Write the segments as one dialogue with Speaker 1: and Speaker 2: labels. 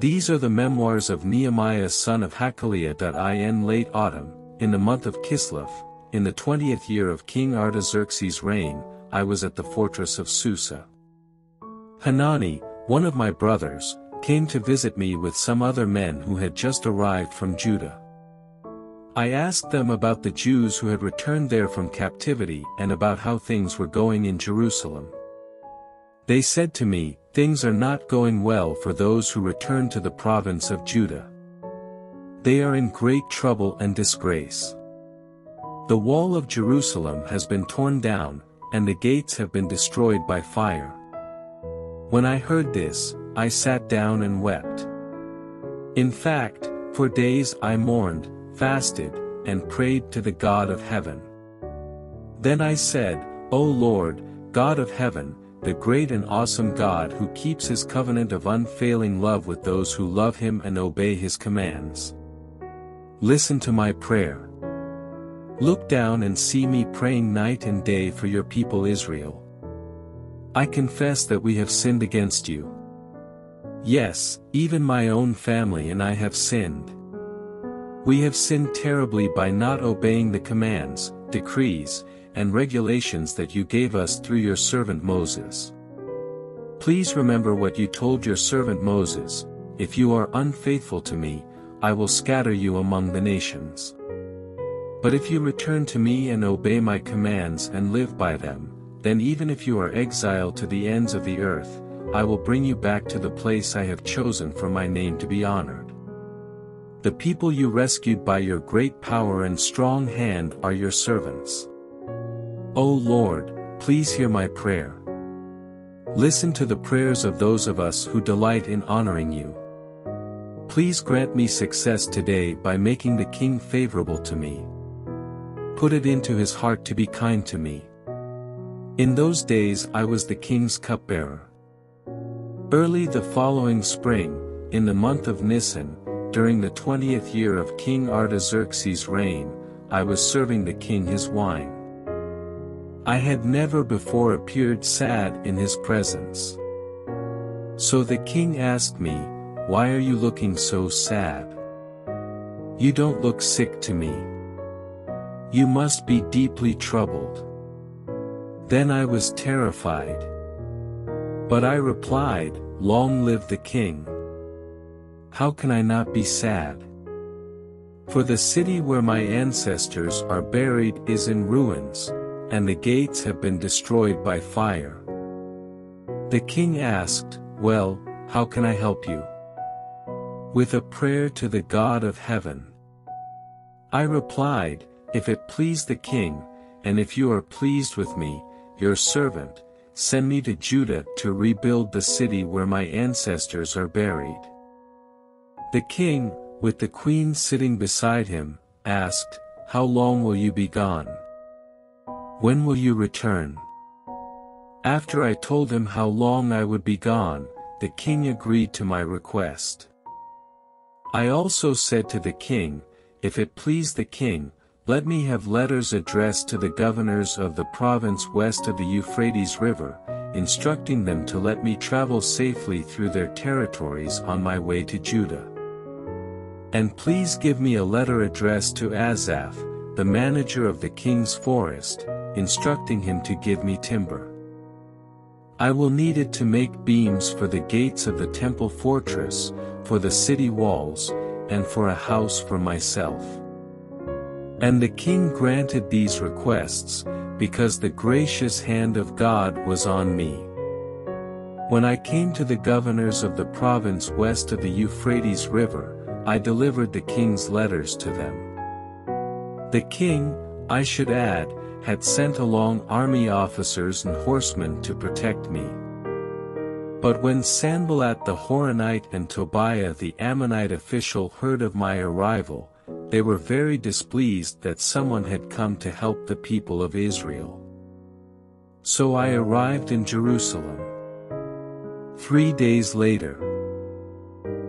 Speaker 1: These are the memoirs of Nehemiah son of Hachaliah. In late autumn, in the month of Kislev, in the twentieth year of King Artaxerxes' reign, I was at the fortress of Susa. Hanani, one of my brothers, came to visit me with some other men who had just arrived from Judah. I asked them about the Jews who had returned there from captivity and about how things were going in Jerusalem. They said to me, Things are not going well for those who return to the province of Judah. They are in great trouble and disgrace. The wall of Jerusalem has been torn down, and the gates have been destroyed by fire. When I heard this, I sat down and wept. In fact, for days I mourned, fasted, and prayed to the God of heaven. Then I said, O Lord, God of heaven, the great and awesome God who keeps his covenant of unfailing love with those who love him and obey his commands. Listen to my prayer. Look down and see me praying night and day for your people Israel. I confess that we have sinned against you. Yes, even my own family and I have sinned. We have sinned terribly by not obeying the commands, decrees, and regulations that you gave us through your servant Moses. Please remember what you told your servant Moses, if you are unfaithful to me, I will scatter you among the nations. But if you return to me and obey my commands and live by them, then even if you are exiled to the ends of the earth, I will bring you back to the place I have chosen for my name to be honored. The people you rescued by your great power and strong hand are your servants. O Lord, please hear my prayer. Listen to the prayers of those of us who delight in honoring you. Please grant me success today by making the king favorable to me. Put it into his heart to be kind to me. In those days I was the king's cupbearer. Early the following spring, in the month of Nisan, during the twentieth year of King Artaxerxes' reign, I was serving the king his wine. I had never before appeared sad in his presence. So the king asked me, Why are you looking so sad? You don't look sick to me. You must be deeply troubled. Then I was terrified. But I replied, Long live the king. How can I not be sad? For the city where my ancestors are buried is in ruins, and the gates have been destroyed by fire. The king asked, Well, how can I help you? With a prayer to the God of heaven. I replied, If it please the king, and if you are pleased with me, your servant, send me to Judah to rebuild the city where my ancestors are buried. The king, with the queen sitting beside him, asked, How long will you be gone? When will you return? After I told him how long I would be gone, the king agreed to my request. I also said to the king, If it please the king, let me have letters addressed to the governors of the province west of the Euphrates River, instructing them to let me travel safely through their territories on my way to Judah. And please give me a letter addressed to Asaph, the manager of the king's forest, instructing him to give me timber. I will need it to make beams for the gates of the temple fortress, for the city walls, and for a house for myself. And the king granted these requests, because the gracious hand of God was on me. When I came to the governors of the province west of the Euphrates River, I delivered the king's letters to them. The king, I should add, had sent along army officers and horsemen to protect me. But when Sanballat the Horonite and Tobiah the Ammonite official heard of my arrival, they were very displeased that someone had come to help the people of Israel. So I arrived in Jerusalem. Three days later,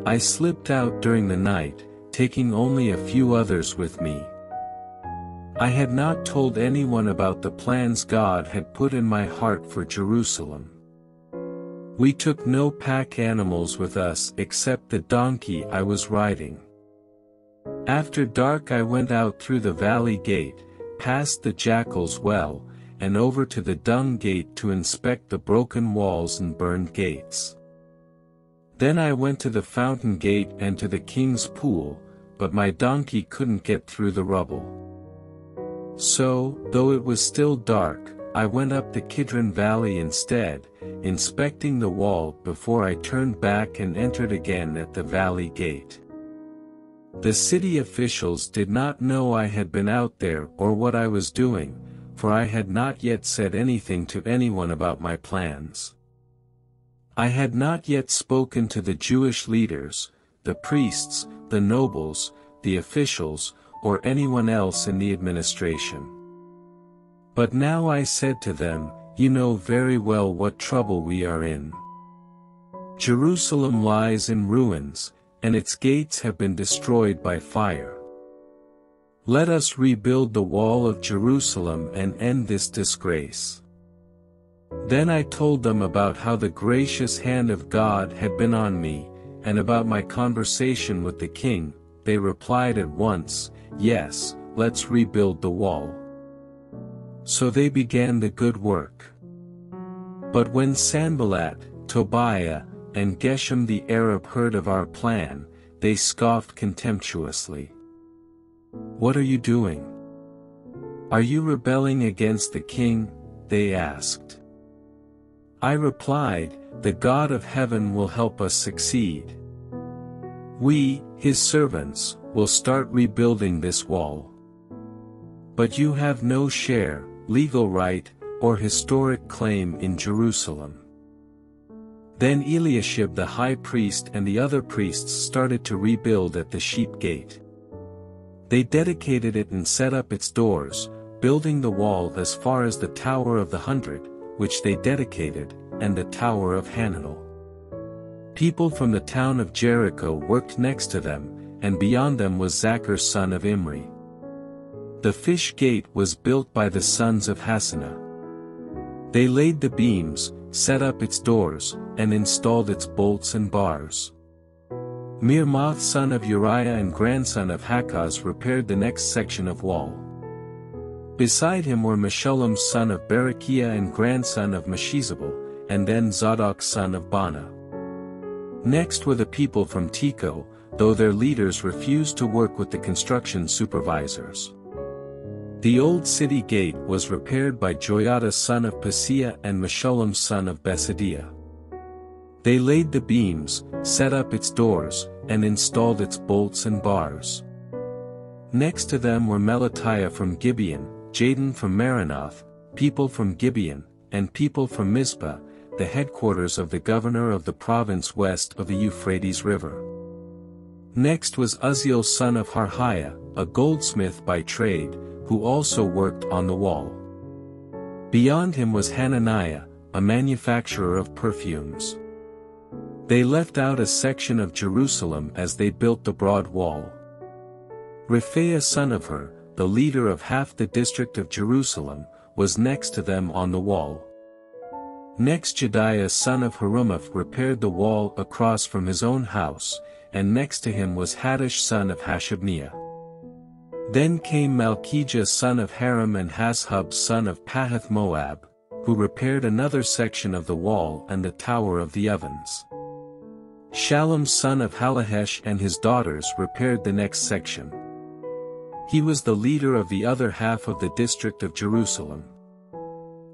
Speaker 1: I slipped out during the night, taking only a few others with me, I had not told anyone about the plans God had put in my heart for Jerusalem. We took no pack animals with us except the donkey I was riding. After dark I went out through the valley gate, past the jackal's well, and over to the dung gate to inspect the broken walls and burned gates. Then I went to the fountain gate and to the king's pool, but my donkey couldn't get through the rubble. So, though it was still dark, I went up the Kidron Valley instead, inspecting the wall before I turned back and entered again at the valley gate. The city officials did not know I had been out there or what I was doing, for I had not yet said anything to anyone about my plans. I had not yet spoken to the Jewish leaders, the priests, the nobles, the officials, or anyone else in the administration. But now I said to them, You know very well what trouble we are in. Jerusalem lies in ruins, and its gates have been destroyed by fire. Let us rebuild the wall of Jerusalem and end this disgrace. Then I told them about how the gracious hand of God had been on me, and about my conversation with the king, they replied at once, Yes, let's rebuild the wall. So they began the good work. But when Sanballat, Tobiah, and Geshem the Arab heard of our plan, they scoffed contemptuously. What are you doing? Are you rebelling against the king? They asked. I replied, The God of heaven will help us succeed. We, his servants, will start rebuilding this wall. But you have no share, legal right, or historic claim in Jerusalem. Then Eliashib the high priest and the other priests started to rebuild at the sheep gate. They dedicated it and set up its doors, building the wall as far as the Tower of the Hundred, which they dedicated, and the Tower of Hananel. People from the town of Jericho worked next to them, and beyond them was Zaccur son of Imri. The fish gate was built by the sons of Hassenaah. They laid the beams, set up its doors, and installed its bolts and bars. Meremoth son of Uriah and grandson of Hakkoz repaired the next section of wall. Beside him were Meshullam son of Berechiah and grandson of Meshezabel, and then Zadok son of Bana. Next were the people from Tekoa, though their leaders refused to work with the construction supervisors. The old city gate was repaired by Joiada son of Paseah and Meshullam son of Besodeiah. They laid the beams, set up its doors, and installed its bolts and bars. Next to them were Melatiah from Gibeon, Jadon from Meronoth, people from Gibeon, and people from Mizpah, the headquarters of the governor of the province west of the Euphrates River. Next was Uzziel son of Harhaiah, a goldsmith by trade, who also worked on the wall. Beyond him was Hananiah, a manufacturer of perfumes. They left out a section of Jerusalem as they built the broad wall. Rephaiah son of Hur, the leader of half the district of Jerusalem, was next to them on the wall. Next Jedaiah son of Harumaph repaired the wall across from his own house, and next to him was Hattush son of Hashabneiah. Then came Malchijah son of Harim and Hashub son of Pahath Moab, who repaired another section of the wall and the tower of the ovens. Shallum son of Hallohesh and his daughters repaired the next section. He was the leader of the other half of the district of Jerusalem.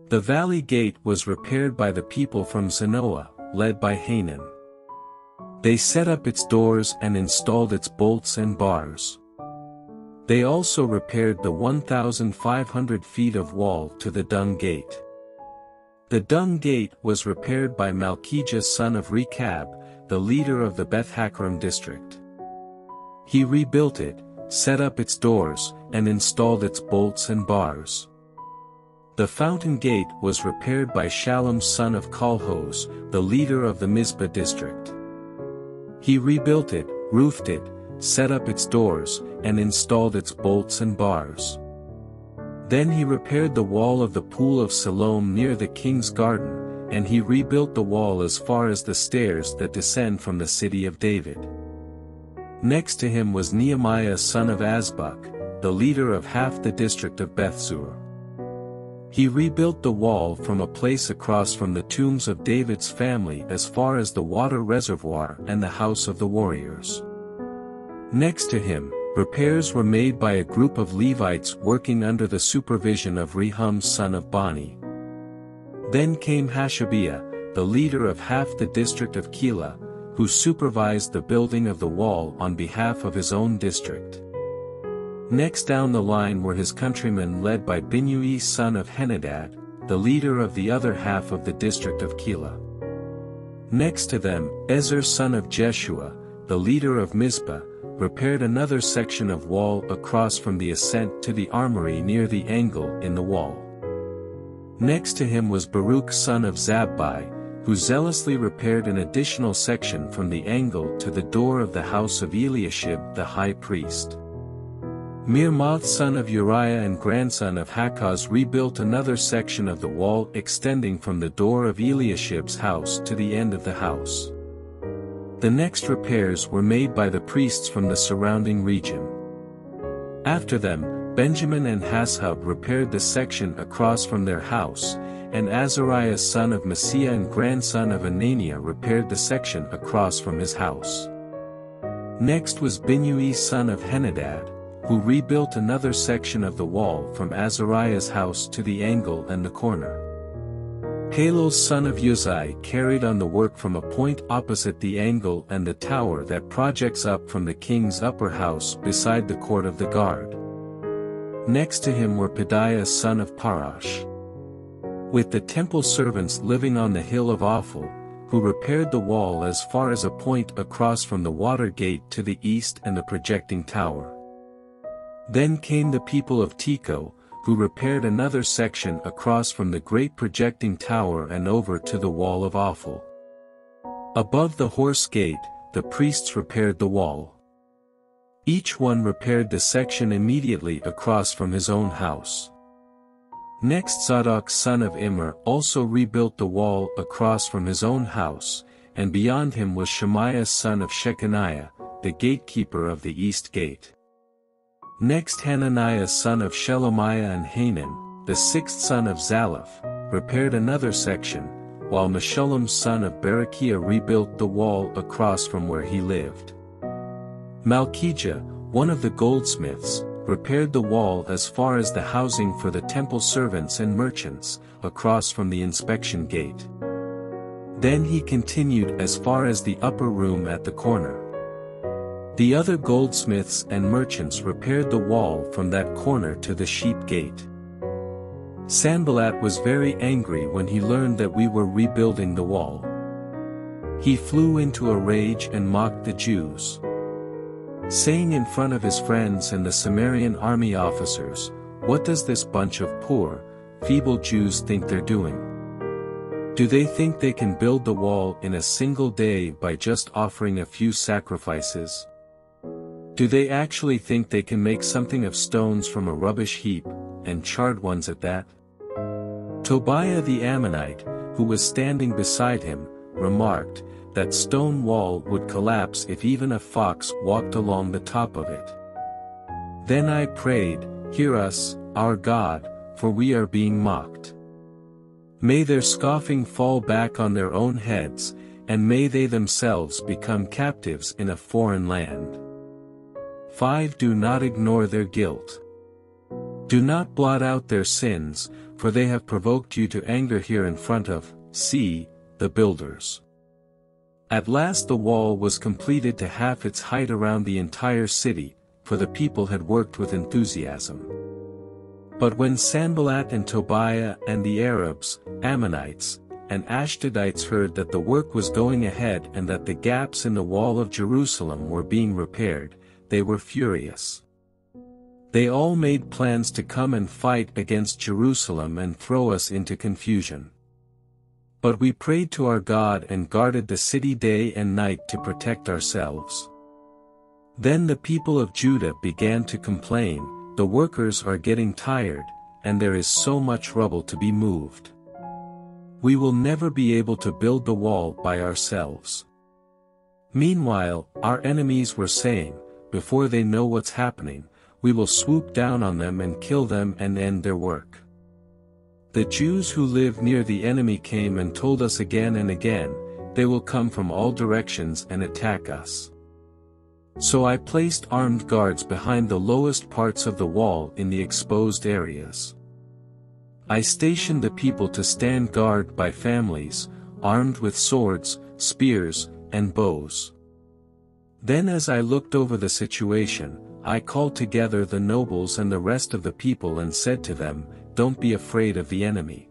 Speaker 1: The valley gate was repaired by the people from Zanoah, led by Hanan. They set up its doors and installed its bolts and bars. They also repaired the 1,500 feet of wall to the Dung Gate. The Dung Gate was repaired by Malchijah son of Rechab, the leader of the Beth Hakkerem district. He rebuilt it, set up its doors, and installed its bolts and bars. The fountain gate was repaired by Shallum son of Colhoz, the leader of the Mizpah district. He rebuilt it, roofed it, set up its doors, and installed its bolts and bars. Then he repaired the wall of the pool of Siloam near the king's garden, and he rebuilt the wall as far as the stairs that descend from the city of David. Next to him was Nehemiah son of Azbuk, the leader of half the district of Beth-zur. He rebuilt the wall from a place across from the tombs of David's family as far as the water reservoir and the house of the warriors. Next to him, repairs were made by a group of Levites working under the supervision of Rehum son of Bani. Then came Hashabiah, the leader of half the district of Keilah, who supervised the building of the wall on behalf of his own district. Next down the line were his countrymen led by Binnui son of Henadad, the leader of the other half of the district of Keilah. Next to them, Ezer son of Jeshua, the leader of Mizpah, repaired another section of wall across from the ascent to the armory near the angle in the wall. Next to him was Baruch son of Zabbai, who zealously repaired an additional section from the angle to the door of the house of Eliashib the high priest. Meremoth son of Uriah and grandson of Hakkoz rebuilt another section of the wall extending from the door of Eliashib's house to the end of the house. The next repairs were made by the priests from the surrounding region. After them, Benjamin and Hashub repaired the section across from their house, and Azariah son of Maaseiah and grandson of Ananiah repaired the section across from his house. Next was Binnui son of Henadad, who rebuilt another section of the wall from Azariah's house to the angle and the corner. Halel's son of Uzai carried on the work from a point opposite the angle and the tower that projects up from the king's upper house beside the court of the guard. Next to him were Pedaiah son of Parash. With the temple servants living on the hill of Ophel, who repaired the wall as far as a point across from the water gate to the east and the projecting tower. Then came the people of Tekoa, who repaired another section across from the great projecting tower and over to the wall of Ophel. Above the horse gate, the priests repaired the wall. Each one repaired the section immediately across from his own house. Next Zadok son of Immer also rebuilt the wall across from his own house, and beyond him was Shemaiah son of Shechaniah, the gatekeeper of the east gate. Next Hananiah son of Shelemiah and Hanan, the sixth son of Zalaph, repaired another section, while Meshullam son of Berechiah rebuilt the wall across from where he lived. Malchijah, one of the goldsmiths, repaired the wall as far as the housing for the temple servants and merchants, across from the inspection gate. Then he continued as far as the upper room at the corner. The other goldsmiths and merchants repaired the wall from that corner to the sheep gate. Sanballat was very angry when he learned that we were rebuilding the wall. He flew into a rage and mocked the Jews. Saying in front of his friends and the Samarian army officers, What does this bunch of poor, feeble Jews think they're doing? Do they think they can build the wall in a single day by just offering a few sacrifices? Do they actually think they can make something of stones from a rubbish heap, and charred ones at that? Tobiah the Ammonite, who was standing beside him, remarked, that stone wall would collapse if even a fox walked along the top of it. Then I prayed, Hear us, our God, for we are being mocked. May their scoffing fall back on their own heads, and may they themselves become captives in a foreign land. 5. Do not ignore their guilt. Do not blot out their sins, for they have provoked you to anger here in front of, see, the builders. At last the wall was completed to half its height around the entire city, for the people had worked with enthusiasm. But when Sanballat and Tobiah and the Arabs, Ammonites, and Ashdodites heard that the work was going ahead and that the gaps in the wall of Jerusalem were being repaired, they were furious. They all made plans to come and fight against Jerusalem and throw us into confusion. But we prayed to our God and guarded the city day and night to protect ourselves. Then the people of Judah began to complain, the workers are getting tired, and there is so much rubble to be moved. We will never be able to build the wall by ourselves. Meanwhile, our enemies were saying, before they know what's happening, we will swoop down on them and kill them and end their work. The Jews who live near the enemy came and told us again and again, they will come from all directions and attack us. So I placed armed guards behind the lowest parts of the wall in the exposed areas. I stationed the people to stand guard by families, armed with swords, spears, and bows. Then as I looked over the situation, I called together the nobles and the rest of the people and said to them, Don't be afraid of the enemy.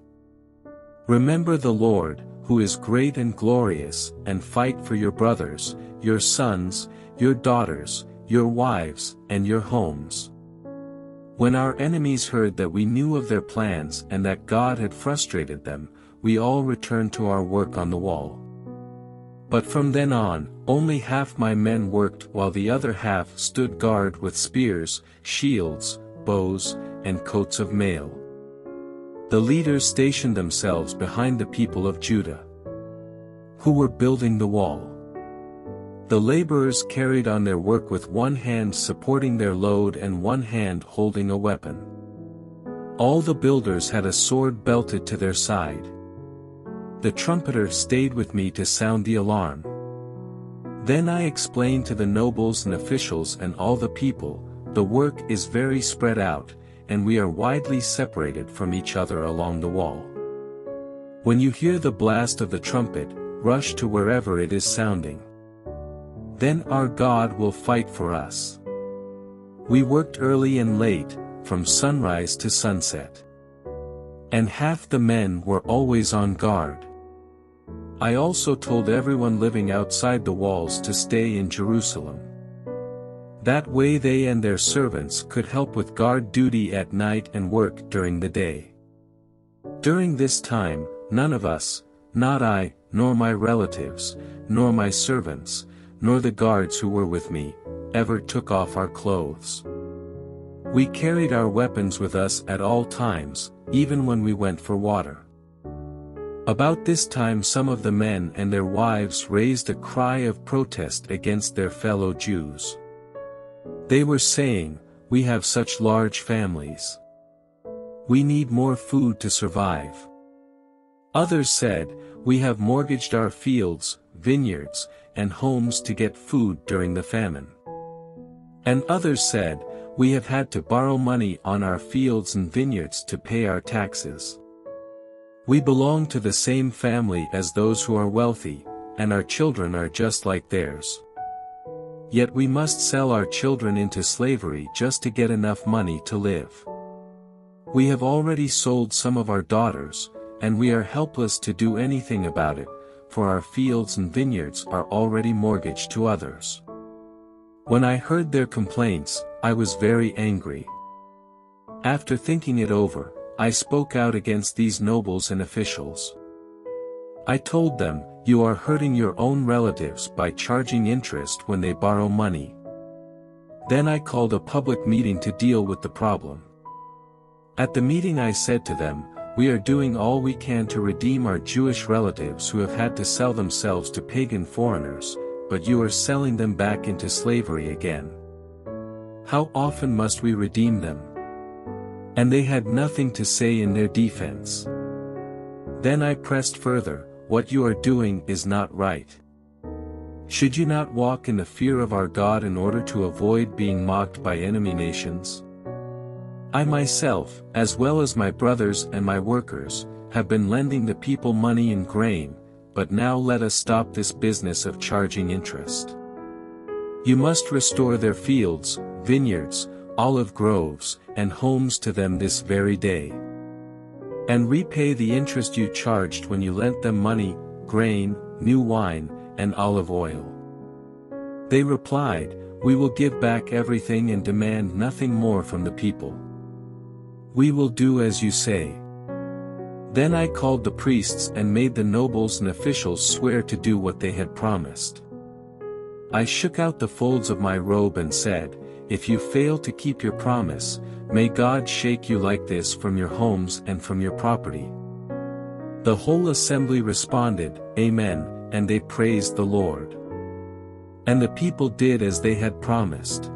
Speaker 1: Remember the Lord, who is great and glorious, and fight for your brothers, your sons, your daughters, your wives, and your homes. When our enemies heard that we knew of their plans and that God had frustrated them, we all returned to our work on the wall. But from then on, only half my men worked while the other half stood guard with spears, shields, bows, and coats of mail. The leaders stationed themselves behind the people of Judah, who were building the wall. The laborers carried on their work with one hand supporting their load and one hand holding a weapon. All the builders had a sword belted to their side. The trumpeter stayed with me to sound the alarm. Then I explained to the nobles and officials and all the people, the work is very spread out, and we are widely separated from each other along the wall. When you hear the blast of the trumpet, rush to wherever it is sounding. Then our God will fight for us. We worked early and late, from sunrise to sunset. And half the men were always on guard. I also told everyone living outside the walls to stay in Jerusalem. That way they and their servants could help with guard duty at night and work during the day. During this time, none of us, not I, nor my relatives, nor my servants, nor the guards who were with me, ever took off our clothes. We carried our weapons with us at all times, even when we went for water. About this time some of the men and their wives raised a cry of protest against their fellow Jews. They were saying, we have such large families. We need more food to survive. Others said, we have mortgaged our fields, vineyards, and homes to get food during the famine. And others said, We have had to borrow money on our fields and vineyards to pay our taxes. We belong to the same family as those who are wealthy, and our children are just like theirs. Yet we must sell our children into slavery just to get enough money to live. We have already sold some of our daughters, and we are helpless to do anything about it, for our fields and vineyards are already mortgaged to others. When I heard their complaints, I was very angry. After thinking it over, I spoke out against these nobles and officials. I told them, you are hurting your own relatives by charging interest when they borrow money. Then I called a public meeting to deal with the problem. At the meeting I said to them, we are doing all we can to redeem our Jewish relatives who have had to sell themselves to pagan foreigners, but you are selling them back into slavery again. How often must we redeem them? And they had nothing to say in their defense. Then I pressed further, what you are doing is not right. Should you not walk in the fear of our God in order to avoid being mocked by enemy nations? I myself, as well as my brothers and my workers, have been lending the people money and grain, but now let us stop this business of charging interest. You must restore their fields, vineyards, olive groves, and homes to them this very day. And repay the interest you charged when you lent them money, grain, new wine, and olive oil. They replied, We will give back everything and demand nothing more from the people. We will do as you say. Then I called the priests and made the nobles and officials swear to do what they had promised. I shook out the folds of my robe and said, If you fail to keep your promise, may God shake you like this from your homes and from your property. The whole assembly responded, Amen, and they praised the Lord. And the people did as they had promised.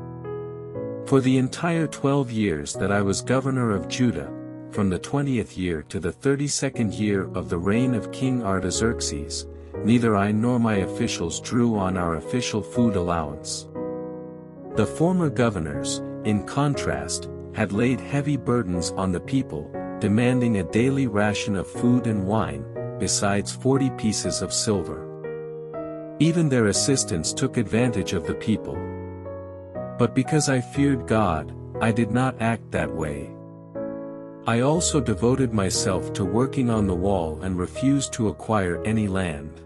Speaker 1: For the entire twelve years that I was governor of Judah, from the twentieth year to the thirty-second year of the reign of King Artaxerxes, neither I nor my officials drew on our official food allowance. The former governors, in contrast, had laid heavy burdens on the people, demanding a daily ration of food and wine, besides forty pieces of silver. Even their assistants took advantage of the people. But because I feared God, I did not act that way. I also devoted myself to working on the wall and refused to acquire any land.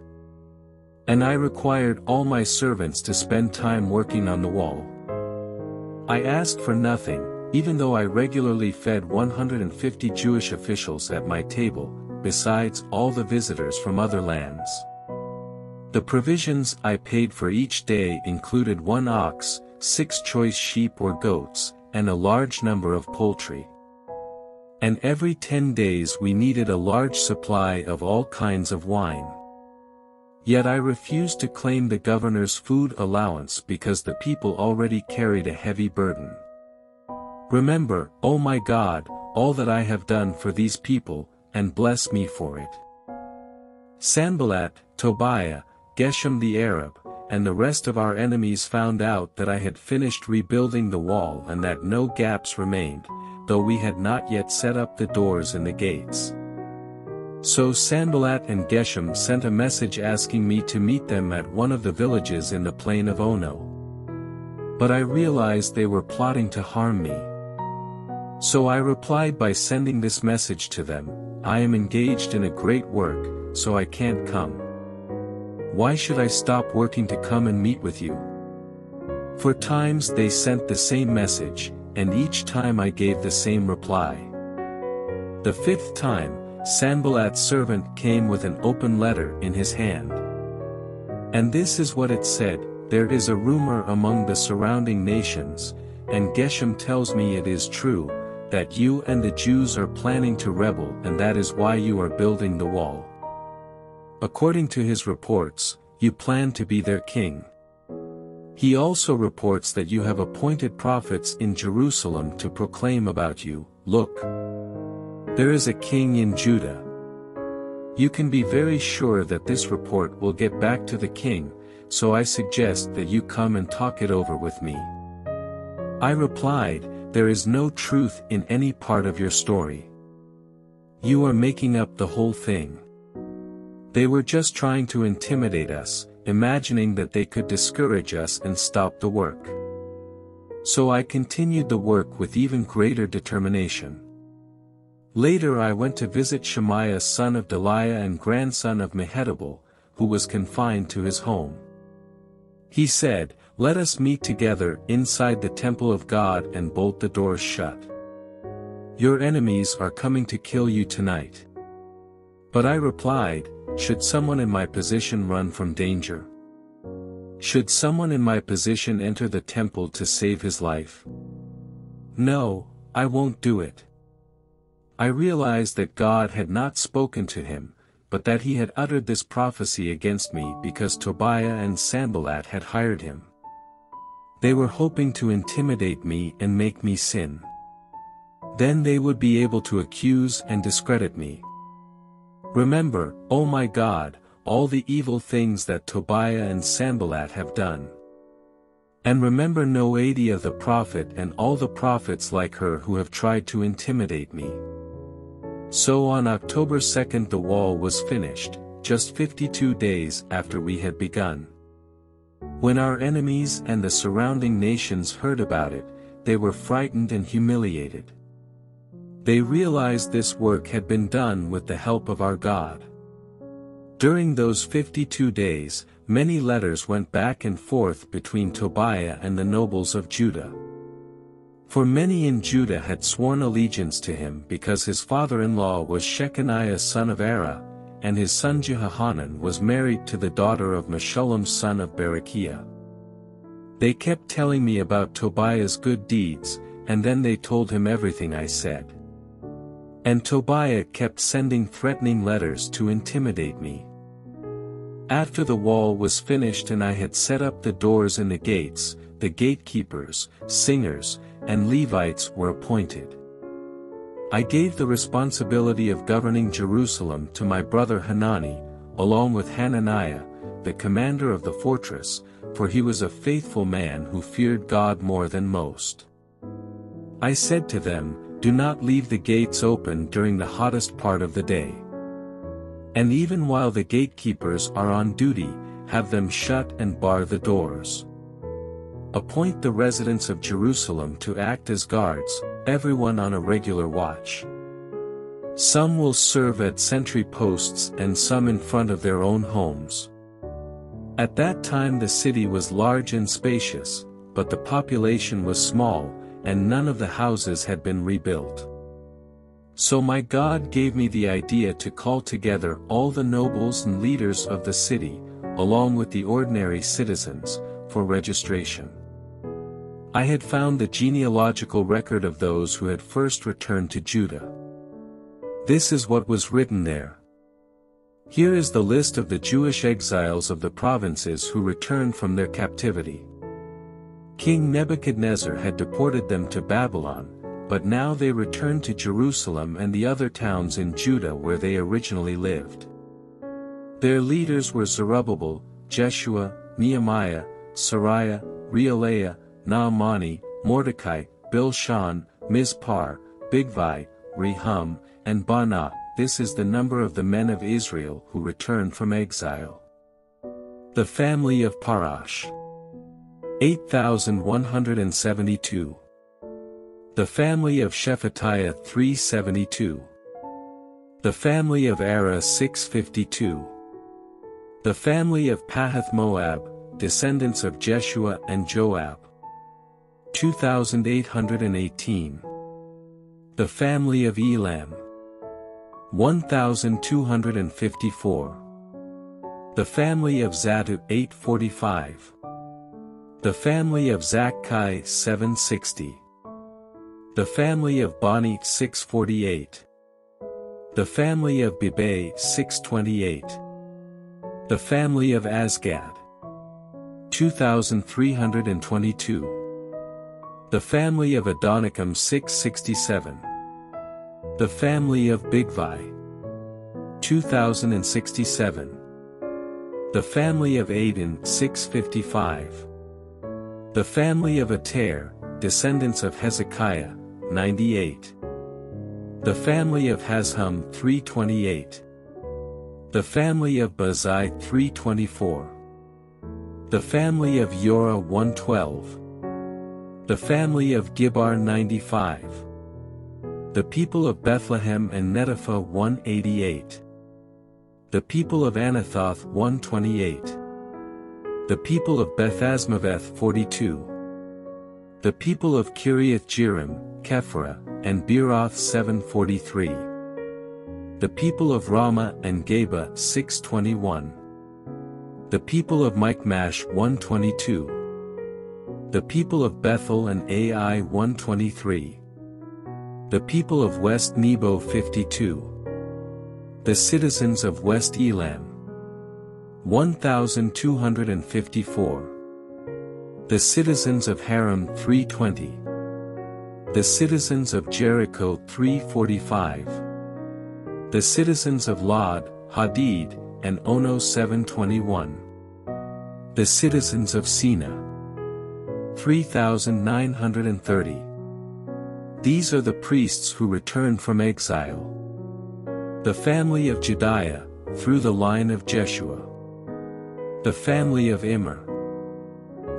Speaker 1: And I required all my servants to spend time working on the wall. I asked for nothing, even though I regularly fed 150 Jewish officials at my table, besides all the visitors from other lands. The provisions I paid for each day included one ox, six choice sheep or goats, and a large number of poultry and every ten days we needed a large supply of all kinds of wine. Yet I refused to claim the governor's food allowance because the people already carried a heavy burden. Remember, O my God, all that I have done for these people, and bless me for it. Sanballat, Tobiah, Geshem the Arab, and the rest of our enemies found out that I had finished rebuilding the wall and that no gaps remained, though we had not yet set up the doors and the gates. So Sanballat and Geshem sent a message asking me to meet them at one of the villages in the plain of Ono. But I realized they were plotting to harm me. So I replied by sending this message to them, I am engaged in a great work, so I can't come. Why should I stop working to come and meet with you? For times they sent the same message, and each time I gave the same reply. The fifth time, Sanballat's servant came with an open letter in his hand. And this is what it said, There is a rumor among the surrounding nations, and Geshem tells me it is true, that you and the Jews are planning to rebel and that is why you are building the wall. According to his reports, you plan to be their king. He also reports that you have appointed prophets in Jerusalem to proclaim about you, Look! There is a king in Judah. You can be very sure that this report will get back to the king, so I suggest that you come and talk it over with me. I replied, There is no truth in any part of your story. You are making up the whole thing. They were just trying to intimidate us, imagining that they could discourage us and stop the work. So I continued the work with even greater determination. Later I went to visit Shemaiah son of Delaiah and grandson of Mehetabel, who was confined to his home. He said, Let us meet together inside the temple of God and bolt the doors shut. Your enemies are coming to kill you tonight. But I replied, should someone in my position run from danger? Should someone in my position enter the temple to save his life? No, I won't do it. I realized that God had not spoken to him, but that he had uttered this prophecy against me because Tobiah and Sanballat had hired him. They were hoping to intimidate me and make me sin. Then they would be able to accuse and discredit me. Remember, O my God, all the evil things that Tobiah and Sanballat have done. And remember Noadiah the prophet and all the prophets like her who have tried to intimidate me. So on October 2nd the wall was finished, just 52 days after we had begun. When our enemies and the surrounding nations heard about it, they were frightened and humiliated. They realized this work had been done with the help of our God. During those 52 days, many letters went back and forth between Tobiah and the nobles of Judah. For many in Judah had sworn allegiance to him because his father-in-law was Shechaniah son of Arah, and his son Jehohanan was married to the daughter of Meshullam son of Berechiah. They kept telling me about Tobiah's good deeds, and then they told him everything I said. And Tobiah kept sending threatening letters to intimidate me. After the wall was finished and I had set up the doors and the gates, the gatekeepers, singers, and Levites were appointed. I gave the responsibility of governing Jerusalem to my brother Hanani, along with Hananiah, the commander of the fortress, for he was a faithful man who feared God more than most. I said to them, Do not leave the gates open during the hottest part of the day. And even while the gatekeepers are on duty, have them shut and bar the doors. Appoint the residents of Jerusalem to act as guards, everyone on a regular watch. Some will serve at sentry posts and some in front of their own homes. At that time the city was large and spacious, but the population was small, and none of the houses had been rebuilt. So my God gave me the idea to call together all the nobles and leaders of the city, along with the ordinary citizens, for registration. I had found the genealogical record of those who had first returned to Judah. This is what was written there. Here is the list of the Jewish exiles of the provinces who returned from their captivity. King Nebuchadnezzar had deported them to Babylon, but now they returned to Jerusalem and the other towns in Judah where they originally lived. Their leaders were Zerubbabel, Jeshua, Nehemiah, Seraiah, Reelaiah, Naamani, Mordecai, Bilshan, Mispar, Bigvai, Rehum, and Bana, this is the number of the men of Israel who returned from exile. The family of Parash. 8172. The family of Shephatiah 372. The family of Arah 652. The family of Pahath Moab, descendants of Jeshua and Joab. 2818. The family of Elam. 1254. The family of Zattu 845. The family of Zakkai 760. The family of Bani 648. The family of Bibai 628. The family of Azgad 2322. The family of Adonikam 667. The family of Bigvai 2067. The family of Adin 655. The family of Ater, descendants of Hezekiah, 98. The family of Hashum 328. The family of Bazai 324. The family of Yorah 112. The family of Gibar 95. The people of Bethlehem and Netophah 188. The people of Anathoth 128. The people of Bethazmaveth 42. The people of Kiriath Jearim, Kephirah, and Beeroth 743. The people of Ramah and Geba 621. The people of Michmash 122. The people of Bethel and Ai 123. The people of West Nebo 52. The citizens of West Elam. 1254. The citizens of Harim 320. The citizens of Jericho 345. The citizens of Lod, Hadid, and Ono 721. The citizens of Sina. 3,930. These are the priests who returned from exile. The family of Jedaiah, through the line of Jeshua. The family of Immer.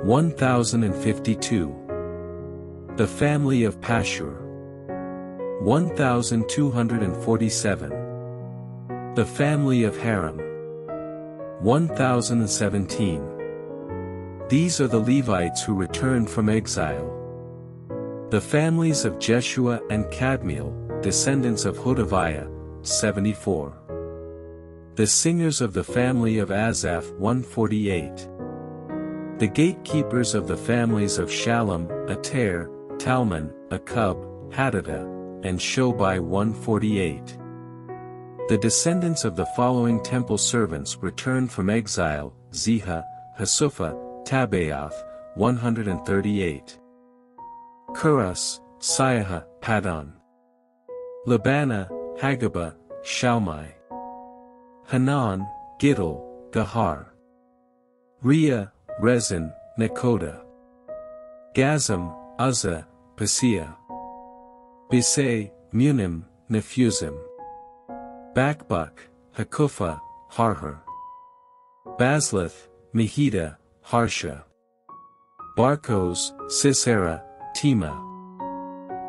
Speaker 1: 1052. The family of Pashur. 1247. The family of Harim. 1017. These are the Levites who returned from exile. The families of Jeshua and Kadmiel, descendants of Hodaviah, 74. The singers of the family of Asaph 148. The gatekeepers of the families of Shallum, Ater, Talmon, Akub, Hadadah, and Shobai 148. The descendants of the following temple servants returned from exile, Ziha, Hasupha, Tabbaoth, 138. Kuras, Siaha, Padon. Labana, Hagaba, Shalmai. Hanan, Gidal, Gahar. Ria, Rezin, Nekoda. Gazzam, Uzzah, Paseah. Besai, Munim, Nephusim. Bakbuk, Hakupha, Harhur. Bazluth, Mehida, Harsha. Barkos, Sisera, Temah.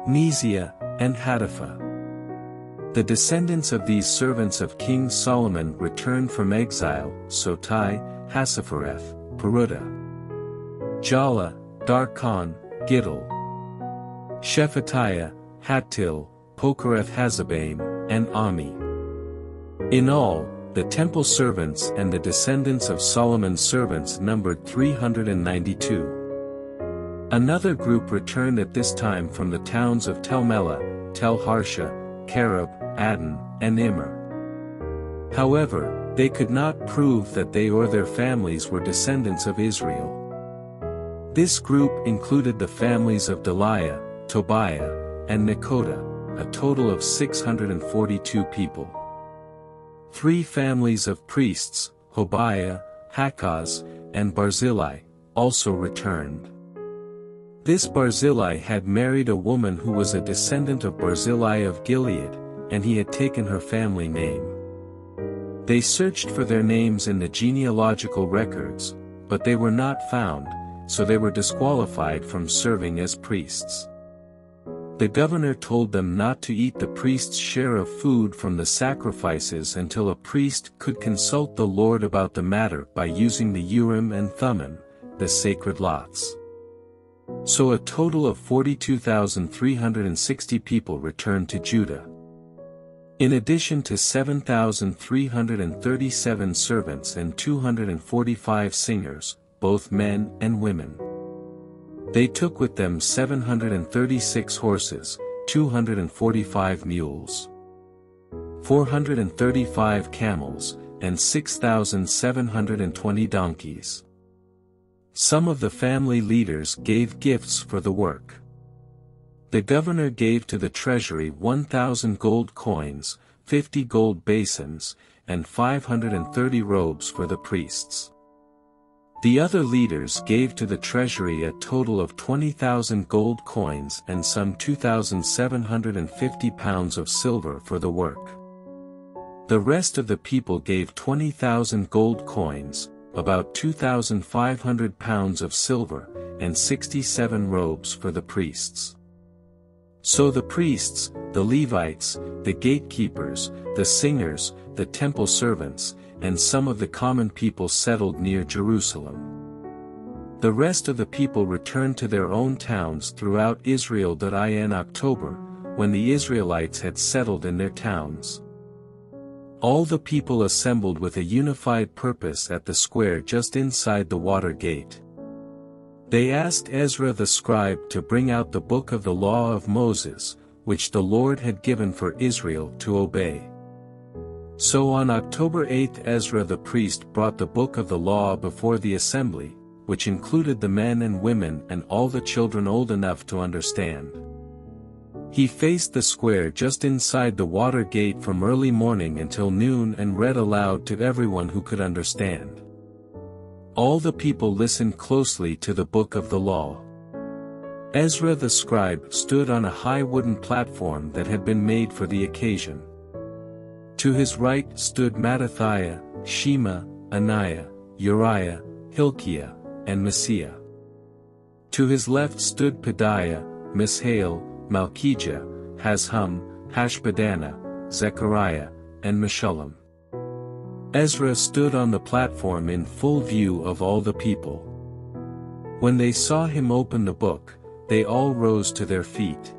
Speaker 1: Neziah, and Hatipha. The descendants of these servants of King Solomon returned from exile, Sotai, Hassophereth, Peruda. Jaalah, Darkon, Giddel. Shephatiah, Hattil, Pokereth hazzebaim, and Ami. In all, the temple servants and the descendants of Solomon's servants numbered 392. Another group returned at this time from the towns of Tel Melah, Tel Harsha, Kerub, Addon, and Immer. However, they could not prove that they or their families were descendants of Israel. This group included the families of Delaiah, Tobiah, and Nekoda, a total of 642 people. Three families of priests, Hobaiah, Hakkoz, and Barzillai, also returned. This Barzillai had married a woman who was a descendant of Barzillai of Gilead, and he had taken her family name. They searched for their names in the genealogical records, but they were not found, so they were disqualified from serving as priests. The governor told them not to eat the priest's share of food from the sacrifices until a priest could consult the Lord about the matter by using the Urim and Thummim, the sacred lots. So a total of 42,360 people returned to Judah. In addition to 7,337 servants and 245 singers, both men and women. They took with them 736 horses, 245 mules, 435 camels, and 6,720 donkeys. Some of the family leaders gave gifts for the work. The governor gave to the treasury 1,000 gold coins, 50 gold basins, and 530 robes for the priests. The other leaders gave to the treasury a total of 20,000 gold coins and some 2,750 pounds of silver for the work. The rest of the people gave 20,000 gold coins, about 2,500 pounds of silver, and 67 robes for the priests. So the priests, the Levites, the gatekeepers, the singers, the temple servants, and some of the common people settled near Jerusalem. The rest of the people returned to their own towns throughout Israel. In October, when the Israelites had settled in their towns. All the people assembled with a unified purpose at the square just inside the water gate. They asked Ezra the scribe to bring out the book of the law of Moses, which the Lord had given for Israel to obey. So on October 8 Ezra the priest brought the book of the law before the assembly, which included the men and women and all the children old enough to understand. He faced the square just inside the water gate from early morning until noon and read aloud to everyone who could understand. All the people listened closely to the book of the law. Ezra the scribe stood on a high wooden platform that had been made for the occasion. To his right stood Mattithiah, Shema, Anaiah, Uriah, Hilkiah, and Maaseiah. To his left stood Pedaiah, Mishael, Malchijah, Hashum, Hashbaddanah, Zechariah, and Meshullam. Ezra stood on the platform in full view of all the people. When they saw him open the book, they all rose to their feet.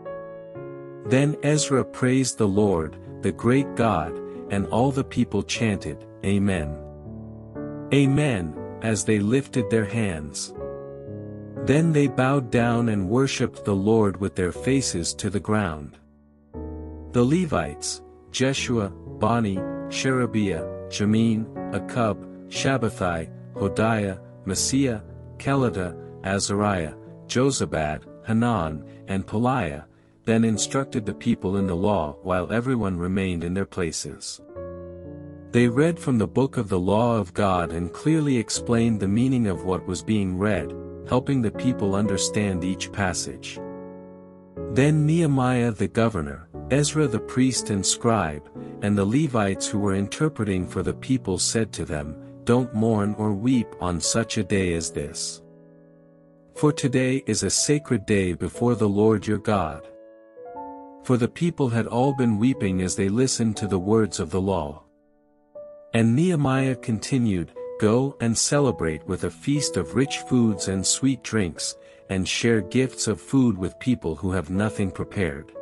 Speaker 1: Then Ezra praised the Lord, the great God, and all the people chanted, Amen. Amen, as they lifted their hands. Then they bowed down and worshipped the Lord with their faces to the ground. The Levites, Jeshua, Bani, Sherebiah, Jamin, Akkub, Shabbethai, Hodiah, Maaseiah, Kelita, Azariah, Jozabad, Hanan, and Pelaiah, then instructed the people in the law while everyone remained in their places. They read from the book of the law of God and clearly explained the meaning of what was being read, helping the people understand each passage. Then Nehemiah the governor, Ezra the priest and scribe, and the Levites who were interpreting for the people said to them, Don't mourn or weep on such a day as this. For today is a sacred day before the Lord your God. For the people had all been weeping as they listened to the words of the law. And Nehemiah continued, Go and celebrate with a feast of rich foods and sweet drinks, and share gifts of food with people who have nothing prepared.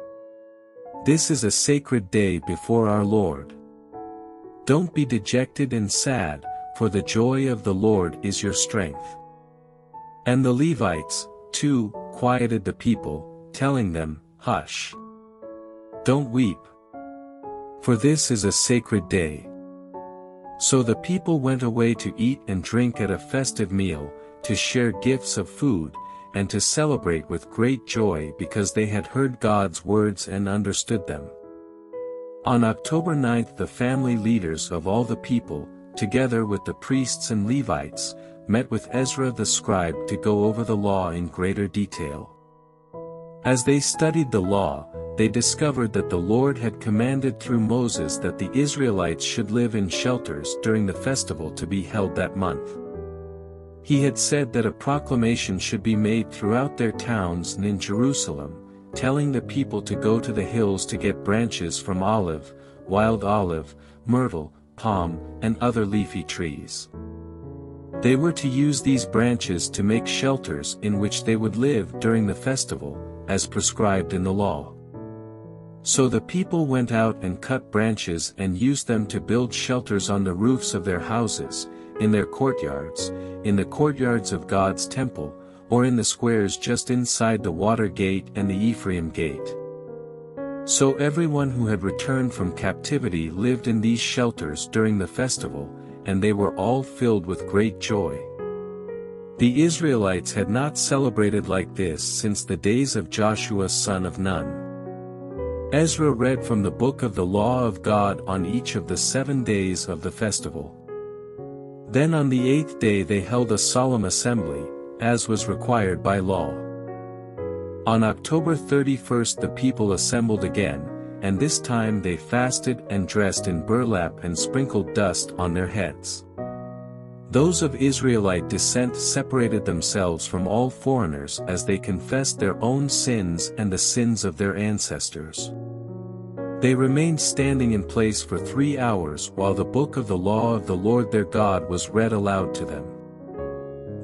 Speaker 1: This is a sacred day before our Lord. Don't be dejected and sad, for the joy of the Lord is your strength. And the Levites, too, quieted the people, telling them, Hush. Don't weep. For this is a sacred day. So the people went away to eat and drink at a festive meal, to share gifts of food, and to celebrate with great joy because they had heard God's words and understood them. On October 9 the family leaders of all the people, together with the priests and Levites, met with Ezra the scribe to go over the law in greater detail. As they studied the law, they discovered that the Lord had commanded through Moses that the Israelites should live in shelters during the festival to be held that month. He had said that a proclamation should be made throughout their towns and in Jerusalem, telling the people to go to the hills to get branches from olive, wild olive, myrtle, palm, and other leafy trees. They were to use these branches to make shelters in which they would live during the festival, as prescribed in the law. So the people went out and cut branches and used them to build shelters on the roofs of their houses, in their courtyards, in the courtyards of God's temple, or in the squares just inside the water gate and the Ephraim gate. So everyone who had returned from captivity lived in these shelters during the festival, and they were all filled with great joy. The Israelites had not celebrated like this since the days of Joshua son of Nun. Ezra read from the book of the law of God on each of the seven days of the festival. Then on the eighth day they held a solemn assembly, as was required by law. On October 31st the people assembled again, and this time they fasted and dressed in burlap and sprinkled dust on their heads. Those of Israelite descent separated themselves from all foreigners as they confessed their own sins and the sins of their ancestors. They remained standing in place for three hours while the book of the law of the Lord their God was read aloud to them.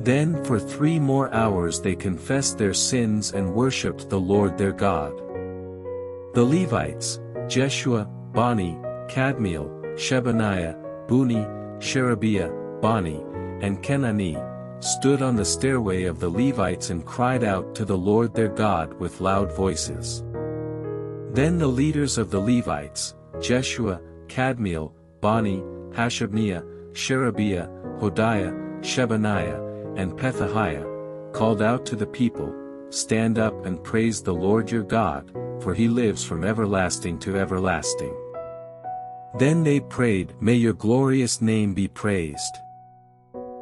Speaker 1: Then for three more hours they confessed their sins and worshipped the Lord their God. The Levites, Jeshua, Bani, Kadmiel, Shebaniah, Bunni, Sherebiah, Bani, and Kenani, stood on the stairway of the Levites and cried out to the Lord their God with loud voices. Then the leaders of the Levites, Jeshua, Kadmiel, Bani, Hashabneiah, Sherebiah, Hodiah, Shebaniah, and Pethahiah, called out to the people, Stand up and praise the Lord your God, for he lives from everlasting to everlasting. Then they prayed, May your glorious name be praised.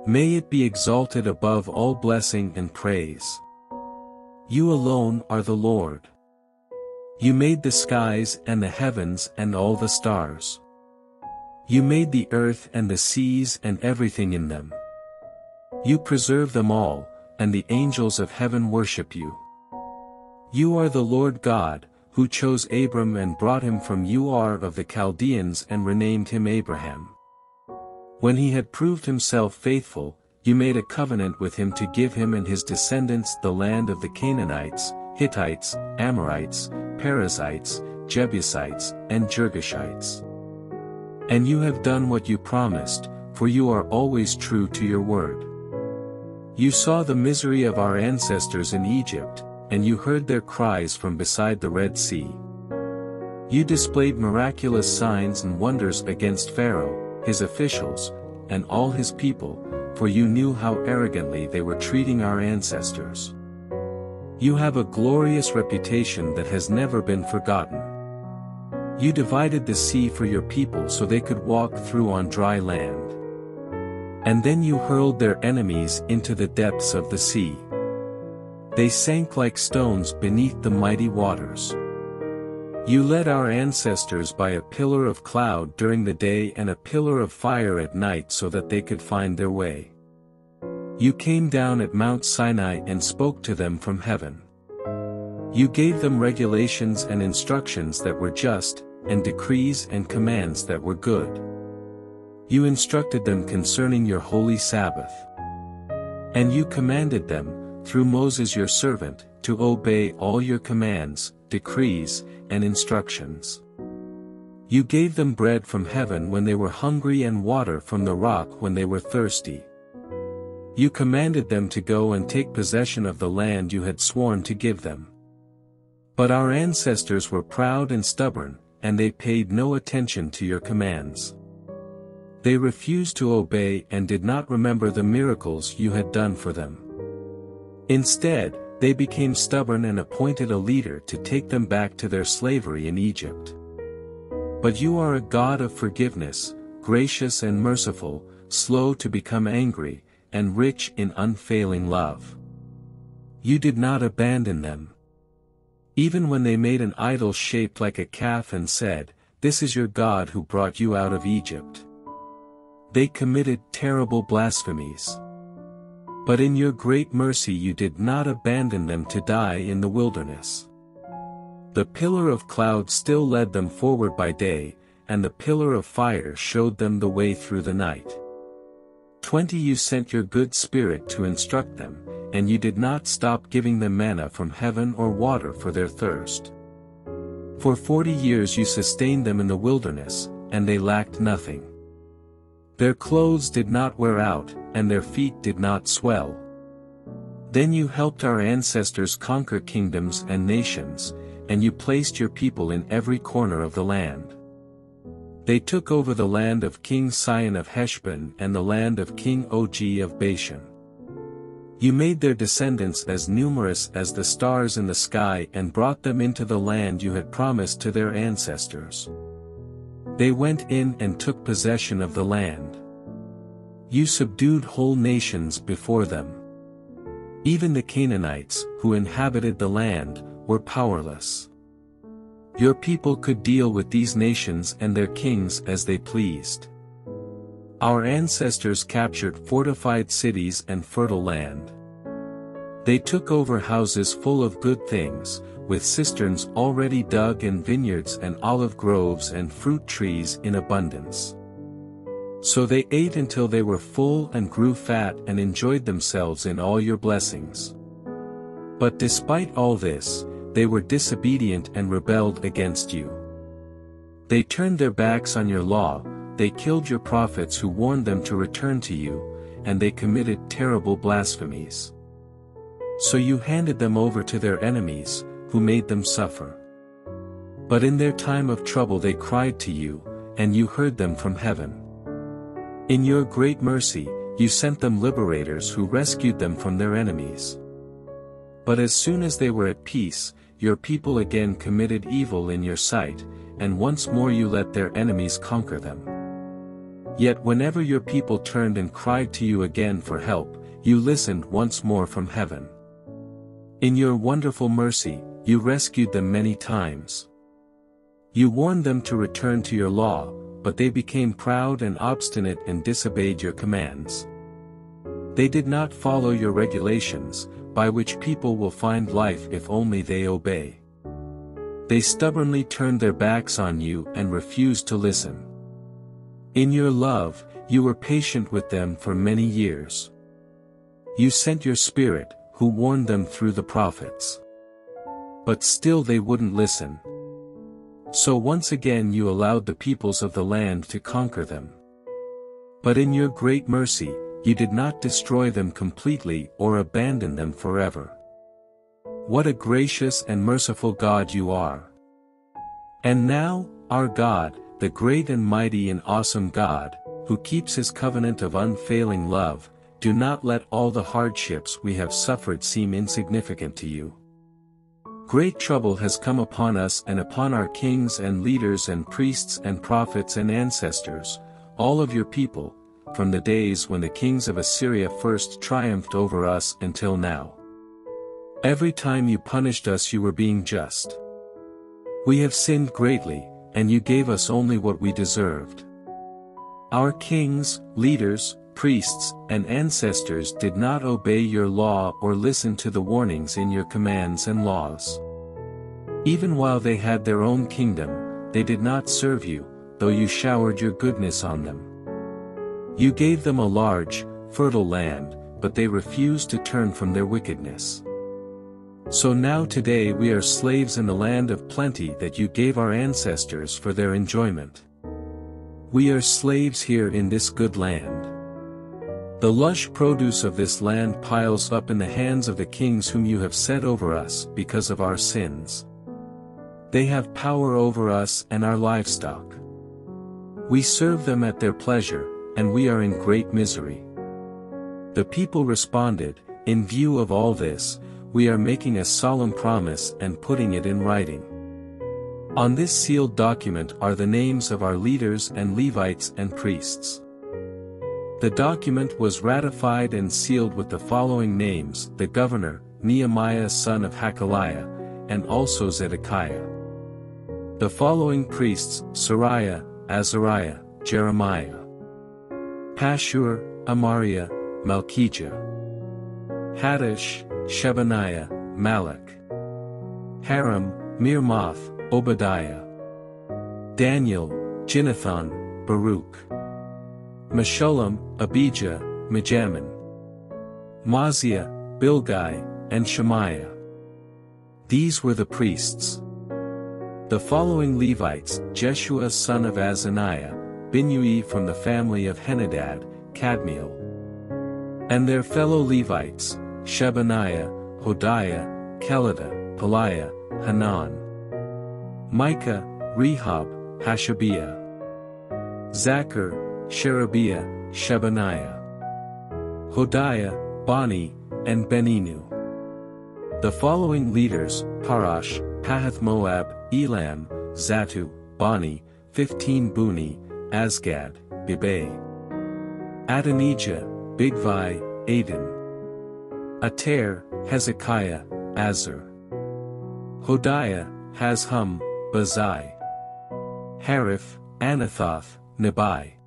Speaker 1: May it be exalted above all blessing and praise. You alone are the Lord. You made the skies and the heavens and all the stars. You made the earth and the seas and everything in them. You preserve them all, and the angels of heaven worship you. You are the Lord God, who chose Abram and brought him from Ur of the Chaldeans and renamed him Abraham. When he had proved himself faithful, you made a covenant with him to give him and his descendants the land of the Canaanites, Hittites, Amorites, Perizzites, Jebusites, and Girgashites. And you have done what you promised, for you are always true to your word. You saw the misery of our ancestors in Egypt, and you heard their cries from beside the Red Sea. You displayed miraculous signs and wonders against Pharaoh, his officials, and all his people, for you knew how arrogantly they were treating our ancestors. You have a glorious reputation that has never been forgotten. You divided the sea for your people so they could walk through on dry land. And then you hurled their enemies into the depths of the sea. They sank like stones beneath the mighty waters. You led our ancestors by a pillar of cloud during the day and a pillar of fire at night so that they could find their way. You came down at Mount Sinai and spoke to them from heaven. You gave them regulations and instructions that were just, and decrees and commands that were good. You instructed them concerning your holy Sabbath. And you commanded them, through Moses your servant, to obey all your commands, decrees, and instructions. You gave them bread from heaven when they were hungry and water from the rock when they were thirsty. You commanded them to go and take possession of the land you had sworn to give them. But our ancestors were proud and stubborn, and they paid no attention to your commands. They refused to obey and did not remember the miracles you had done for them. Instead, they became stubborn and appointed a leader to take them back to their slavery in Egypt. But you are a God of forgiveness, gracious and merciful, slow to become angry, and rich in unfailing love. You did not abandon them. Even when they made an idol shaped like a calf and said, This is your God who brought you out of Egypt. They committed terrible blasphemies. But in your great mercy you did not abandon them to die in the wilderness. The pillar of cloud still led them forward by day, and the pillar of fire showed them the way through the night. 20 You sent your good spirit to instruct them, and you did not stop giving them manna from heaven or water for their thirst. For forty years you sustained them in the wilderness, and they lacked nothing. Their clothes did not wear out, and their feet did not swell. Then you helped our ancestors conquer kingdoms and nations, and you placed your people in every corner of the land. They took over the land of King Sihon of Heshbon and the land of King Og of Bashan. You made their descendants as numerous as the stars in the sky and brought them into the land you had promised to their ancestors. They went in and took possession of the land. You subdued whole nations before them. Even the Canaanites, who inhabited the land, were powerless. Your people could deal with these nations and their kings as they pleased. Our ancestors captured fortified cities and fertile land. They took over houses full of good things, with cisterns already dug and vineyards and olive groves and fruit trees in abundance. So they ate until they were full and grew fat and enjoyed themselves in all your blessings. But despite all this, they were disobedient and rebelled against you. They turned their backs on your law, they killed your prophets who warned them to return to you, and they committed terrible blasphemies. So you handed them over to their enemies, who made them suffer. But in their time of trouble they cried to you, and you heard them from heaven. In your great mercy, you sent them liberators who rescued them from their enemies. But as soon as they were at peace, your people again committed evil in your sight, and once more you let their enemies conquer them. Yet whenever your people turned and cried to you again for help, you listened once more from heaven. In your wonderful mercy, you rescued them many times. You warned them to return to your law, but they became proud and obstinate and disobeyed your commands. They did not follow your regulations, by which people will find life if only they obey. They stubbornly turned their backs on you and refused to listen. In your love, you were patient with them for many years. You sent your Spirit, who warned them through the prophets. But still they wouldn't listen. So once again you allowed the peoples of the land to conquer them. But in your great mercy, you did not destroy them completely or abandon them forever. What a gracious and merciful God you are. And now, our God, the great and mighty and awesome God, who keeps his covenant of unfailing love, do not let all the hardships we have suffered seem insignificant to you. Great trouble has come upon us and upon our kings and leaders and priests and prophets and ancestors, all of your people, from the days when the kings of Assyria first triumphed over us until now. Every time you punished us you were being just. We have sinned greatly, and you gave us only what we deserved. Our kings, leaders, priests, and ancestors did not obey your law or listen to the warnings in your commands and laws. Even while they had their own kingdom, they did not serve you, though you showered your goodness on them. You gave them a large, fertile land, but they refused to turn from their wickedness. So now today we are slaves in the land of plenty that you gave our ancestors for their enjoyment. We are slaves here in this good land. The lush produce of this land piles up in the hands of the kings whom you have set over us because of our sins. They have power over us and our livestock. We serve them at their pleasure, and we are in great misery. The people responded, in view of all this, we are making a solemn promise and putting it in writing. On this sealed document are the names of our leaders and Levites and priests. The document was ratified and sealed with the following names, the governor, Nehemiah son of Hacaliah, and also Zedekiah. The following priests, Seraiah, Azariah, Jeremiah. Pashhur, Amariah, Malchijah. Hattush, Shebaniah, Malluch. Harim, Meremoth, Obadiah. Daniel, Ginnethon, Baruch. Meshullam, Abijah, Mijamin. Maaziah, Bilgai, and Shemaiah. These were the priests. The following Levites, Jeshua son of Azaniah, Binnui from the family of Henadad, Kadmiel. And their fellow Levites, Shebaniah, Hodiah, Kelita, Pelaiah, Hanan. Micah, Rehob, Hashabiah. Zaccur, Sherebiah, Shebaniah. Hodiah, Bani, and Beninu. The following leaders, Parosh, Pahath-Moab, Elam, Zattu, Bani, 15 Bunni, Azgad, Bebai. Adonijah, Bigvai, Adin. Ater, Hezekiah, Azzur. Hodiah, Hashum, Bezai. Hariph, Anathoth, Nebai.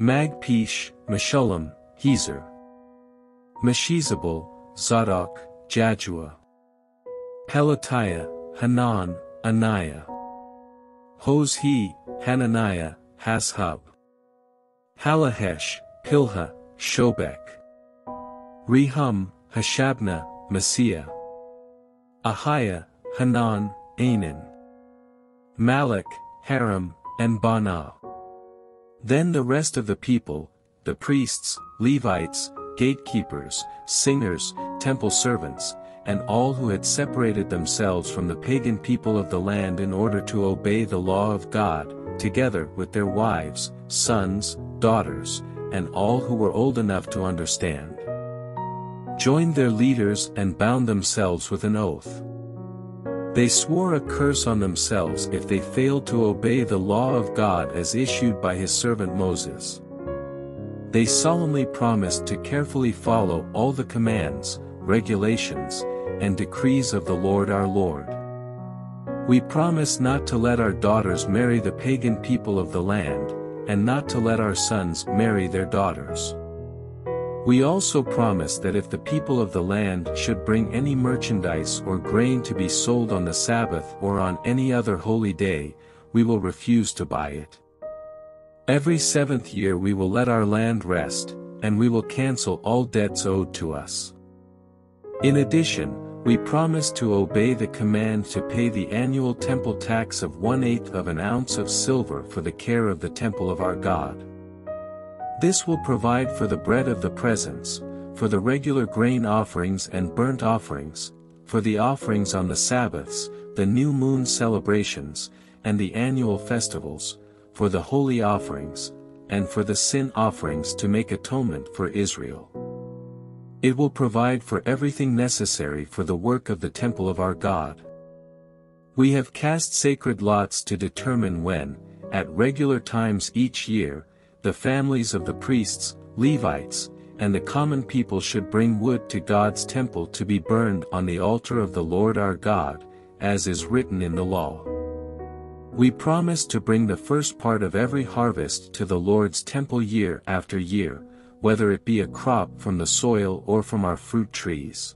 Speaker 1: Magpiash, Meshullam, Hezir. Meshezabel, Zadok, Jaddua. Pelatiah, Hanan, Anaiah. Hozhi, Hananiah, Hasshub. Hallohesh, Pilha, Shobek. Rehum, Hashabnah, Maaseiah. Ahiah, Hanan, Anan. Malluch, Harim, and Baanah. Then the rest of the people, the priests, Levites, gatekeepers, singers, temple servants, and all who had separated themselves from the pagan people of the land in order to obey the law of God, together with their wives, sons, daughters, and all who were old enough to understand. Joined their leaders and bound themselves with an oath. They swore a curse on themselves if they failed to obey the law of God as issued by his servant Moses. They solemnly promised to carefully follow all the commands, regulations, and decrees of the Lord our Lord. We promise not to let our daughters marry the pagan people of the land, and not to let our sons marry their daughters. We also promise that if the people of the land should bring any merchandise or grain to be sold on the Sabbath or on any other holy day, we will refuse to buy it. Every seventh year we will let our land rest, and we will cancel all debts owed to us. In addition, we promise to obey the command to pay the annual temple tax of one-eighth of an ounce of silver for the care of the temple of our God. This will provide for the bread of the presence, for the regular grain offerings and burnt offerings, for the offerings on the Sabbaths, the new moon celebrations, and the annual festivals, for the holy offerings, and for the sin offerings to make atonement for Israel. It will provide for everything necessary for the work of the temple of our God. We have cast sacred lots to determine when, at regular times each year, the families of the priests, Levites, and the common people should bring wood to God's temple to be burned on the altar of the Lord our God, as is written in the law. We promise to bring the first part of every harvest to the Lord's temple year after year, whether it be a crop from the soil or from our fruit trees.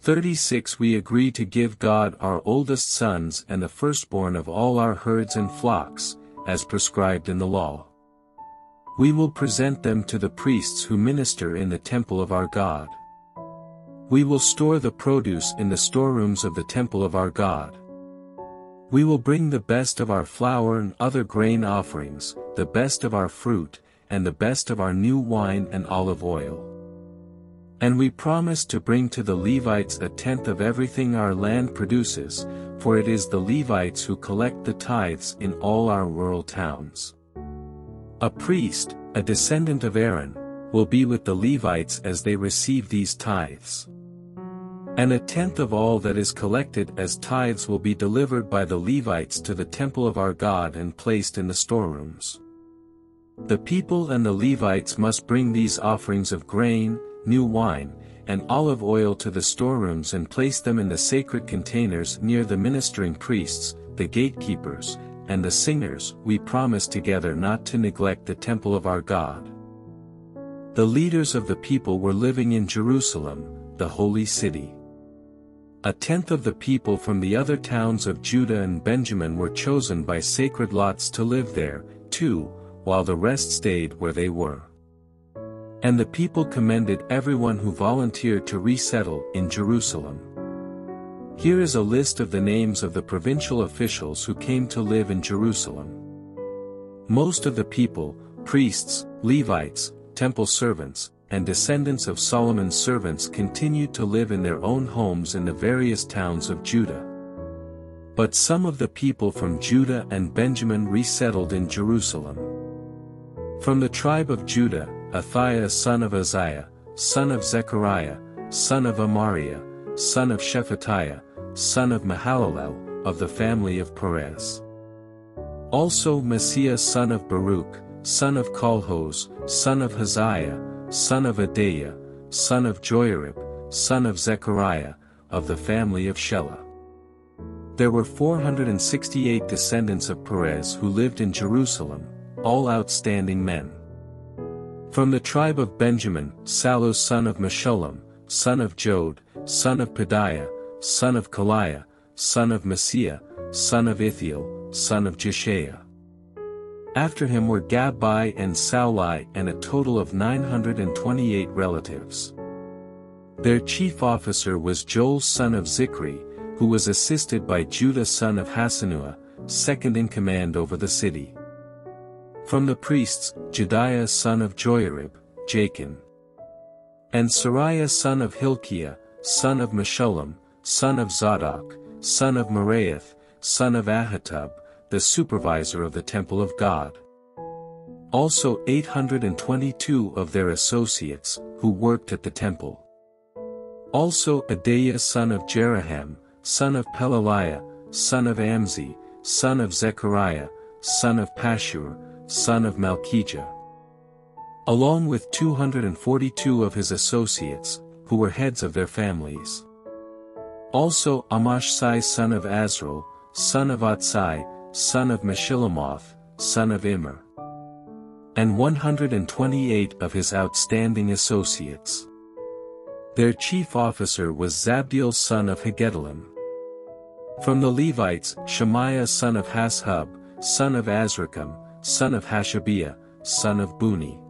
Speaker 1: 36 We agree to give God our oldest sons and the firstborn of all our herds and flocks, as prescribed in the law. We will present them to the priests who minister in the temple of our God. We will store the produce in the storerooms of the temple of our God. We will bring the best of our flour and other grain offerings, the best of our fruit, and the best of our new wine and olive oil. And we promise to bring to the Levites a tenth of everything our land produces, for it is the Levites who collect the tithes in all our rural towns. A priest, a descendant of Aaron, will be with the Levites as they receive these tithes. And a tenth of all that is collected as tithes will be delivered by the Levites to the temple of our God and placed in the storerooms. The people and the Levites must bring these offerings of grain, new wine, and olive oil to the storerooms and place them in the sacred containers near the ministering priests, the gatekeepers, and the singers, we promise together not to neglect the temple of our God. The leaders of the people were living in Jerusalem, the holy city. A tenth of the people from the other towns of Judah and Benjamin were chosen by sacred lots to live there, too, while the rest stayed where they were. And the people commended everyone who volunteered to resettle in Jerusalem. Here is a list of the names of the provincial officials who came to live in Jerusalem. Most of the people, priests, Levites, temple servants, and descendants of Solomon's servants continued to live in their own homes in the various towns of Judah. But some of the people from Judah and Benjamin resettled in Jerusalem. From the tribe of Judah, Athaiah son of Uzziah, son of Zechariah, son of Amariah, son of Shephatiah, son of Mahalalel, of the family of Perez. Also Maaseiah son of Baruch, son of Colhoz, son of Hazaiah, son of Adaiah, son of Joiarib, son of Zechariah, of the family of Shelah. There were 468 descendants of Perez who lived in Jerusalem, all outstanding men. From the tribe of Benjamin, Sallu son of Meshullam, son of Joed, son of Pedaiah, son of Kolaiah, son of Maaseiah, son of Ithiel, son of Jeshaiah. After him were Gabbai and Sallai and a total of 928 relatives. Their chief officer was Joel son of Zichri, who was assisted by Judah son of Hassenuah, second in command over the city. From the priests, Jedaiah son of Joiarib, Jakin. And Seraiah son of Hilkiah, son of Meshullam, son of Zadok, son of Meraioth, son of Ahitub, the supervisor of the temple of God. Also 822 of their associates, who worked at the temple. Also Adaiah son of Jeroham, son of Pelaliah, son of Amzi, son of Zechariah, son of Pashhur, son of Malchijah. Along with 242 of his associates, who were heads of their families. Also Amashsai son of Azarel, son of Ahzai, son of Meshillemoth, son of Immer. And 128 of his outstanding associates. Their chief officer was Zabdiel son of Haggedolim. From the Levites, Shemaiah son of Hasshub, son of Azrikam, son of Hashabiah, son of Bunni.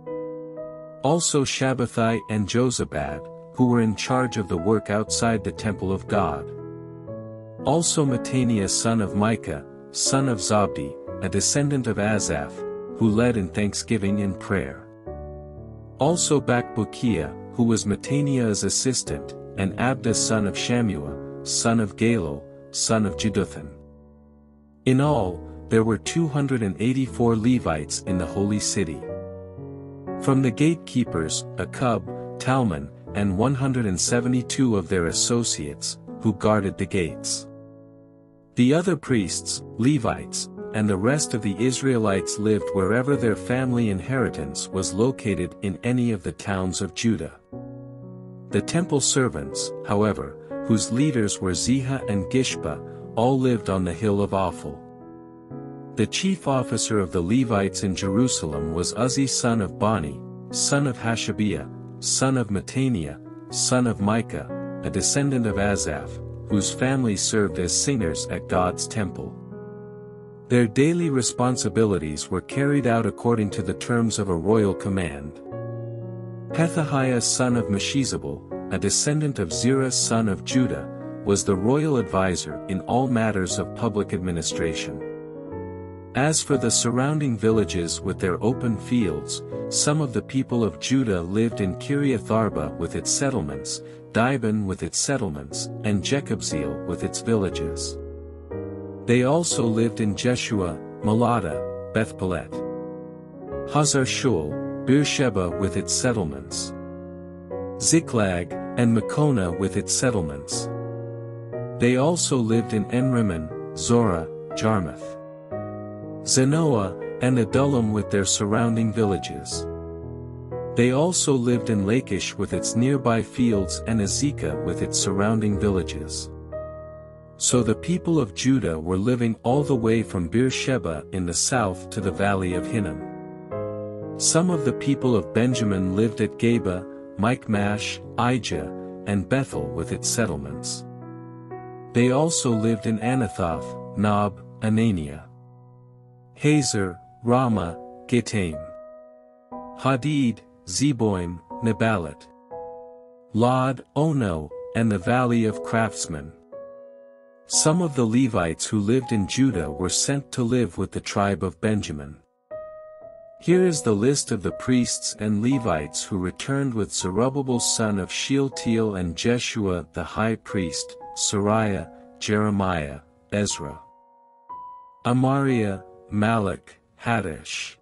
Speaker 1: Also Shabbethai and Jozabad, who were in charge of the work outside the temple of God. Also Mattaniah son of Micah, son of Zabdi, a descendant of Asaph, who led in thanksgiving and prayer. Also Bakbukiah, who was Mattaniah's assistant, and Abda son of Shammua, son of Galal, son of Jeduthun. In all, there were 284 Levites in the holy city. From the gatekeepers, Akkub, Talmon, and 172 of their associates, who guarded the gates. The other priests, Levites, and the rest of the Israelites lived wherever their family inheritance was located in any of the towns of Judah. The temple servants, however, whose leaders were Ziha and Gishpa, all lived on the hill of Ophel. The chief officer of the Levites in Jerusalem was Uzzi son of Bani, son of Hashabiah, son of Mattaniah, son of Micah, a descendant of Asaph, whose family served as singers at God's temple. Their daily responsibilities were carried out according to the terms of a royal command. Pethahiah son of Meshezabel, a descendant of Zerah son of Judah, was the royal adviser in all matters of public administration. As for the surrounding villages with their open fields, some of the people of Judah lived in Kiriath Arba with its settlements, Dibon with its settlements, and Jekabzeel with its villages. They also lived in Jeshua, Moladah, Bethpelet, Hazar Shual, Beersheba with its settlements, Ziklag, and Meconah with its settlements. They also lived in Enrimmon, Zorah, Jarmuth. Zanoah, and Adullam with their surrounding villages. They also lived in Lachish with its nearby fields and Azekah with its surrounding villages. So the people of Judah were living all the way from Beersheba in the south to the valley of Hinnom. Some of the people of Benjamin lived at Geba, Michmash, Aijah, and Bethel with its settlements. They also lived in Anathoth, Nob, Ananiah. Hazor, Rama, Gittaim. Hadid, Zeboim, Neballat. Lod, Ono, and the Valley of Craftsmen. Some of the Levites who lived in Judah were sent to live with the tribe of Benjamin. Here is the list of the priests and Levites who returned with Zerubbabel son of Shealtiel and Jeshua the high priest, Seraiah, Jeremiah, Ezra. Amariah, Malluch, Hattush.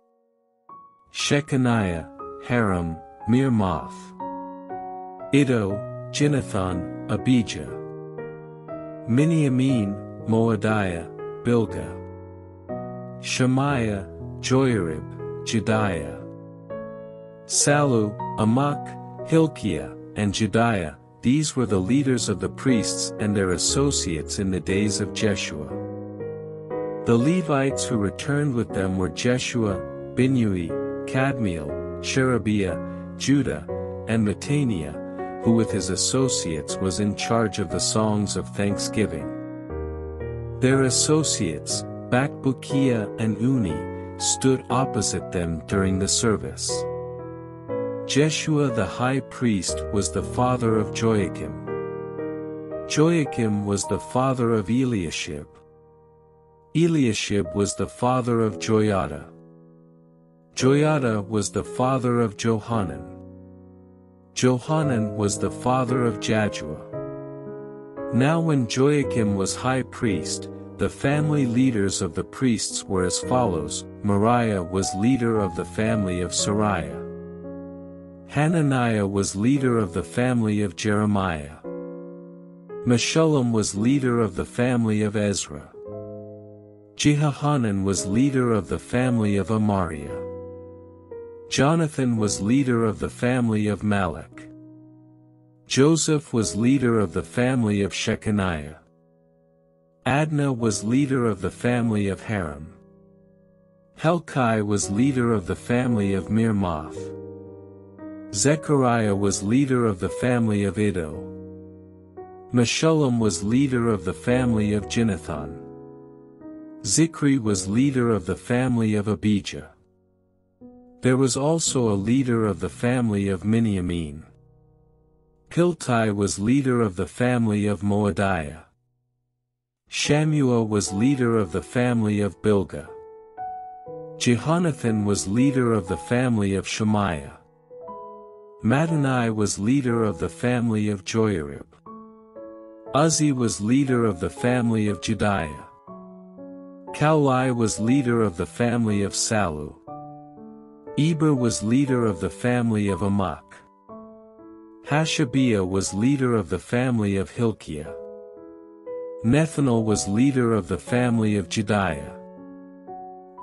Speaker 1: Shechaniah, Harim, Mirmoth. Iddo, Ginnethon, Abijah. Miniamin, Moadiah, Bilgah. Shemaiah, Joiarib, Jedaiah. Sallu, Amok, Hilkiah, and Jedaiah, these were the leaders of the priests and their associates in the days of Jeshua. The Levites who returned with them were Jeshua, Binnui, Kadmiel, Sherebiah, Judah, and Mattaniah, who with his associates was in charge of the songs of thanksgiving. Their associates, Bakbukiah and Unni, stood opposite them during the service. Jeshua the high priest was the father of Joachim. Joachim was the father of Eliashib. Eliashib was the father of Joiada. Joiada was the father of Johanan. Johanan was the father of Jaddua. Now when Joachim was high priest, the family leaders of the priests were as follows, Meraiah was leader of the family of Seraiah. Hananiah was leader of the family of Jeremiah. Meshullam was leader of the family of Ezra. Jehohanan was leader of the family of Amariah. Jonathan was leader of the family of Malluch. Joseph was leader of the family of Shechaniah. Adnah was leader of the family of Harim. Helkai was leader of the family of Mirmoth. Zechariah was leader of the family of Iddo. Meshullam was leader of the family of Ginnethon. Zichri was leader of the family of Abijah. There was also a leader of the family of Miniamin. Piltai was leader of the family of Moadiah. Shammua was leader of the family of Bilgah. Jehonathan was leader of the family of Shemaiah. Mattani was leader of the family of Joiarib. Uzzi was leader of the family of Jedaiah. Kallai was leader of the family of Sallu. Eber was leader of the family of Amok. Hashabiah was leader of the family of Hilkiah. Nethanel was leader of the family of Jedaiah.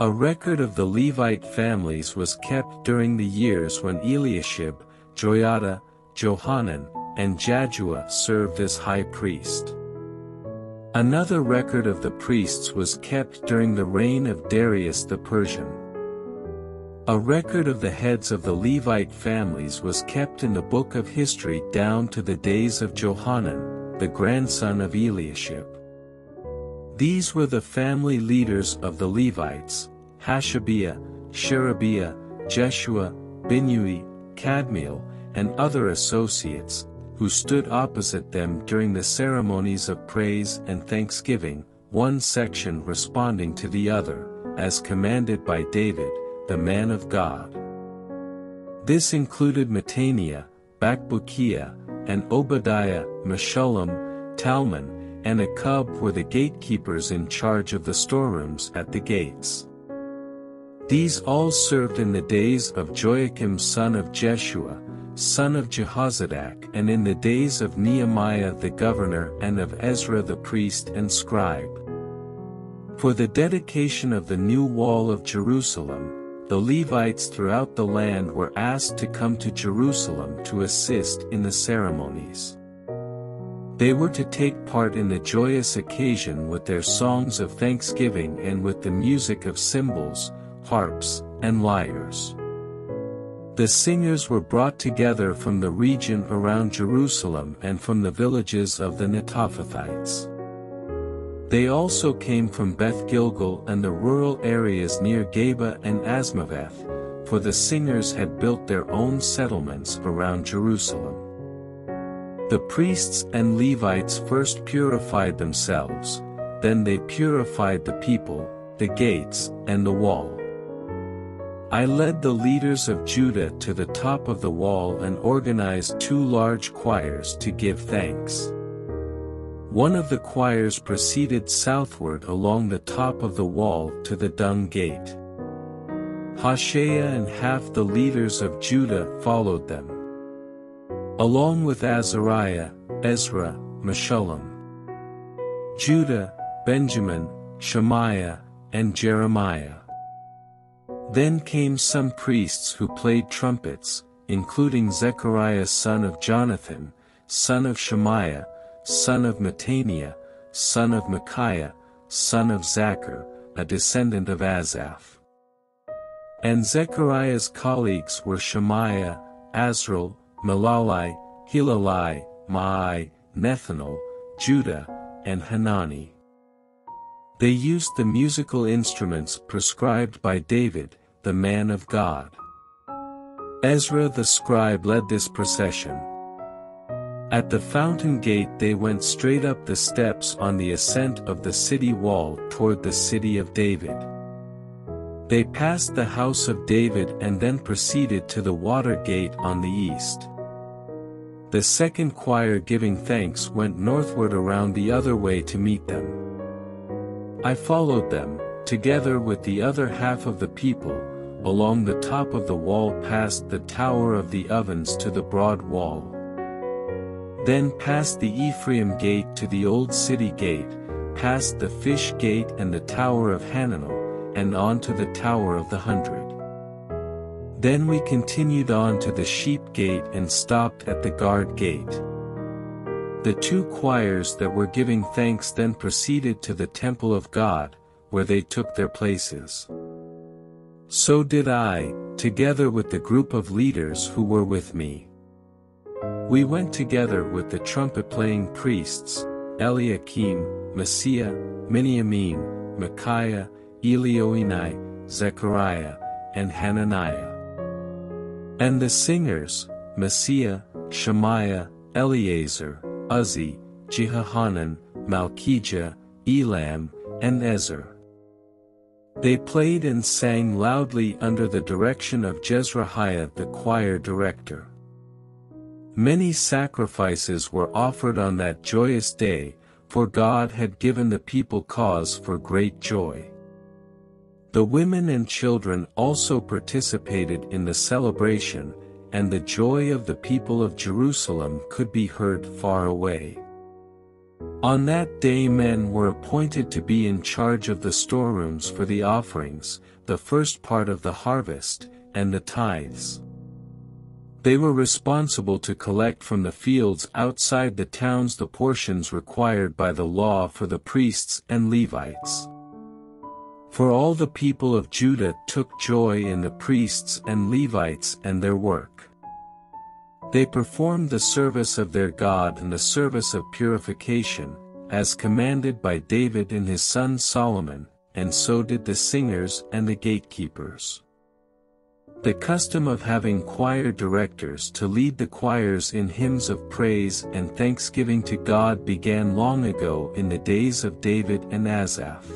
Speaker 1: A record of the Levite families was kept during the years when Eliashib, Joiada, Johanan, and Jaddua served as high priest. Another record of the priests was kept during the reign of Darius the Persian. A record of the heads of the Levite families was kept in the book of history down to the days of Johanan, the grandson of Eliashib. These were the family leaders of the Levites, Hashabiah, Sherebiah, Jeshua, Binnui, Kadmiel, and other associates, who stood opposite them during the ceremonies of praise and thanksgiving, one section responding to the other, as commanded by David, the man of God. This included Mattaniah, Bakbukiah, and Obadiah, Meshullam, Talmon, and Akkub were the gatekeepers in charge of the storerooms at the gates. These all served in the days of Joiakim son of Jeshua, son of Jehozadak and in the days of Nehemiah the governor and of Ezra the priest and scribe. For the dedication of the new wall of Jerusalem, the Levites throughout the land were asked to come to Jerusalem to assist in the ceremonies. They were to take part in the joyous occasion with their songs of thanksgiving and with the music of cymbals, harps, and lyres. The singers were brought together from the region around Jerusalem and from the villages of the Netophathites. They also came from Beth Gilgal and the rural areas near Geba and Azmaveth, for the singers had built their own settlements around Jerusalem. The priests and Levites first purified themselves, then they purified the people, the gates, and the wall. I led the leaders of Judah to the top of the wall and organized two large choirs to give thanks. One of the choirs proceeded southward along the top of the wall to the dung gate. Hoshaiah and half the leaders of Judah followed them along with Azariah, Ezra, Meshullam. Judah, Benjamin, Shemaiah, and Jeremiah. Then came some priests who played trumpets, including Zechariah son of Jonathan, son of Shemaiah, son of Mattaniah, son of Micaiah, son of Zaccur, a descendant of Asaph. And Zechariah's colleagues were Shemaiah, Azarel, Milalai, Gilalai, Maai, Nethanel, Judah, and Hanani. They used the musical instruments prescribed by David, the man of God. Ezra the scribe led this procession. At the fountain gate they went straight up the steps on the ascent of the city wall toward the city of David. They passed the house of David and then proceeded to the water gate on the east. The second choir giving thanks went northward around the other way to meet them. I followed them, together with the other half of the people, along the top of the wall past the tower of the ovens to the broad wall. Then past the Ephraim gate to the old city gate, past the fish gate and the tower of Hananel, and on to the tower of the hundred. Then we continued on to the sheep gate and stopped at the guard gate. The two choirs that were giving thanks then proceeded to the temple of God, where they took their places. So did I, together with the group of leaders who were with me. We went together with the trumpet-playing priests, Eliakim, Maaseiah, Miniamin, Micaiah, Elioenai, Zechariah, and Hananiah. And the singers, Maaseiah, Shemaiah, Eleazar, Uzzi, Jehohanan, Malchijah, Elam, and Ezer. They played and sang loudly under the direction of Jezrahiah the choir director. Many sacrifices were offered on that joyous day, for God had given the people cause for great joy. The women and children also participated in the celebration, and the joy of the people of Jerusalem could be heard far away. On that day men were appointed to be in charge of the storerooms for the offerings, the first part of the harvest, and the tithes. They were responsible to collect from the fields outside the towns the portions required by the law for the priests and Levites. For all the people of Judah took joy in the priests and Levites and their work. They performed the service of their God and the service of purification, as commanded by David and his son Solomon, and so did the singers and the gatekeepers. The custom of having choir directors to lead the choirs in hymns of praise and thanksgiving to God began long ago in the days of David and Asaph.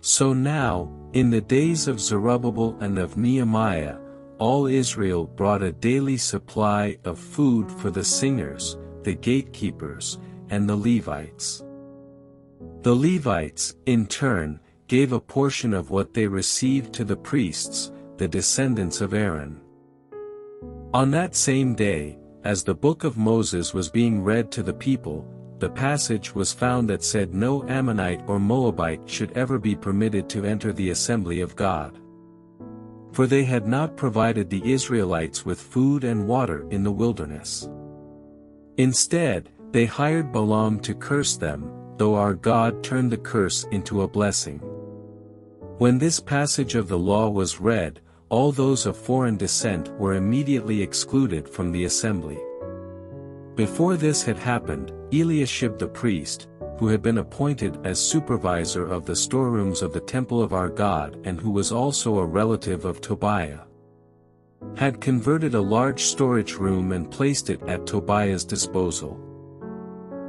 Speaker 1: So now, in the days of Zerubbabel and of Nehemiah, all Israel brought a daily supply of food for the singers, the gatekeepers, and the Levites. The Levites, in turn, gave a portion of what they received to the priests, the descendants of Aaron. On that same day, as the book of Moses was being read to the people, the passage was found that said no Ammonite or Moabite should ever be permitted to enter the assembly of God. For they had not provided the Israelites with food and water in the wilderness. Instead, they hired Balaam to curse them, though our God turned the curse into a blessing. When this passage of the law was read, all those of foreign descent were immediately excluded from the assembly. Before this had happened, Eliashib the priest, who had been appointed as supervisor of the storerooms of the temple of our God and who was also a relative of Tobiah, had converted a large storage room and placed it at Tobiah's disposal.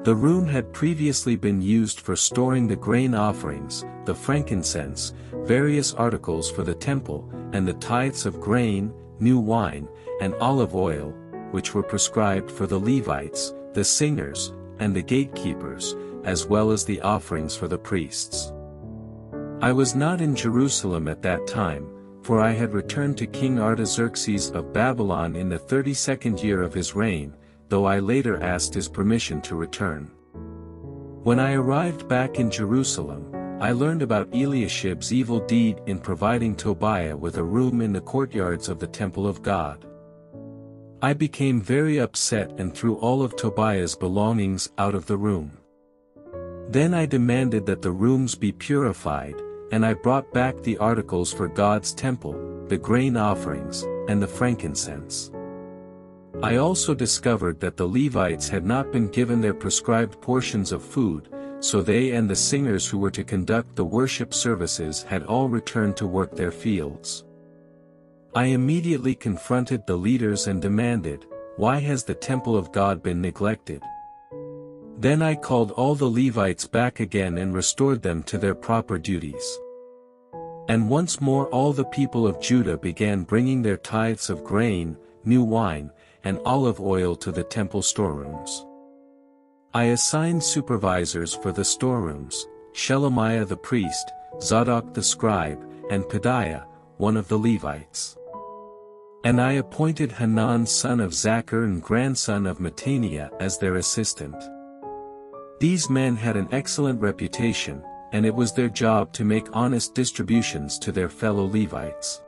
Speaker 1: The room had previously been used for storing the grain offerings, the frankincense, various articles for the temple, and the tithes of grain, new wine, and olive oil, which were prescribed for the Levites, the singers, and the gatekeepers, as well as the offerings for the priests. I was not in Jerusalem at that time, for I had returned to King Artaxerxes of Babylon in the thirty-second year of his reign, though I later asked his permission to return. When I arrived back in Jerusalem, I learned about Eliashib's evil deed in providing Tobiah with a room in the courtyards of the temple of God. I became very upset and threw all of Tobiah's belongings out of the room. Then I demanded that the rooms be purified, and I brought back the articles for God's temple, the grain offerings, and the frankincense. I also discovered that the Levites had not been given their prescribed portions of food, so they and the singers who were to conduct the worship services had all returned to work their fields. I immediately confronted the leaders and demanded, Why has the temple of God been neglected? Then I called all the Levites back again and restored them to their proper duties. And once more all the people of Judah began bringing their tithes of grain, new wine, and olive oil to the temple storerooms. I assigned supervisors for the storerooms, Shelemiah the priest, Zadok the scribe, and Pedaiah, one of the Levites. And I appointed Hanan son of Zaccur and grandson of Mattaniah as their assistant. These men had an excellent reputation, and it was their job to make honest distributions to their fellow Levites.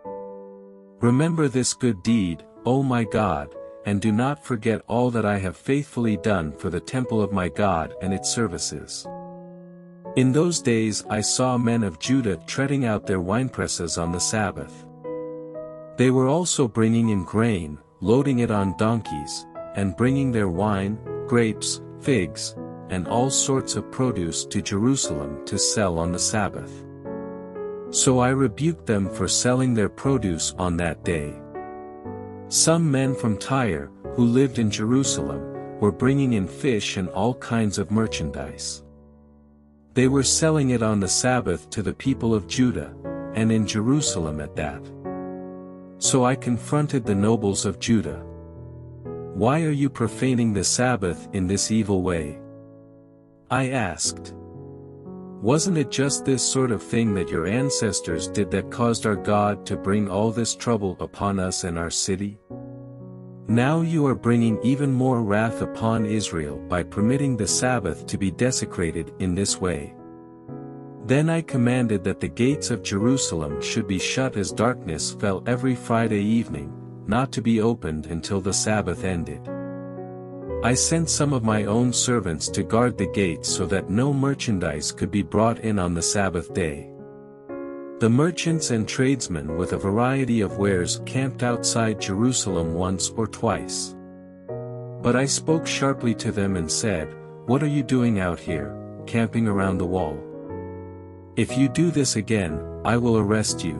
Speaker 1: Remember this good deed, O my God, and do not forget all that I have faithfully done for the temple of my God and its services. In those days I saw men of Judah treading out their winepresses on the Sabbath. They were also bringing in grain, loading it on donkeys, and bringing their wine, grapes, figs, and all sorts of produce to Jerusalem to sell on the Sabbath. So I rebuked them for selling their produce on that day. Some men from Tyre, who lived in Jerusalem, were bringing in fish and all kinds of merchandise. They were selling it on the Sabbath to the people of Judah, and in Jerusalem at that. So I confronted the nobles of Judah. Why are you profaning the Sabbath in this evil way? I asked. Wasn't it just this sort of thing that your ancestors did that caused our God to bring all this trouble upon us and our city? Now you are bringing even more wrath upon Israel by permitting the Sabbath to be desecrated in this way. Then I commanded that the gates of Jerusalem should be shut as darkness fell every Friday evening, not to be opened until the Sabbath ended. I sent some of my own servants to guard the gates so that no merchandise could be brought in on the Sabbath day. The merchants and tradesmen with a variety of wares camped outside Jerusalem once or twice. But I spoke sharply to them and said, What are you doing out here, camping around the wall? If you do this again, I will arrest you.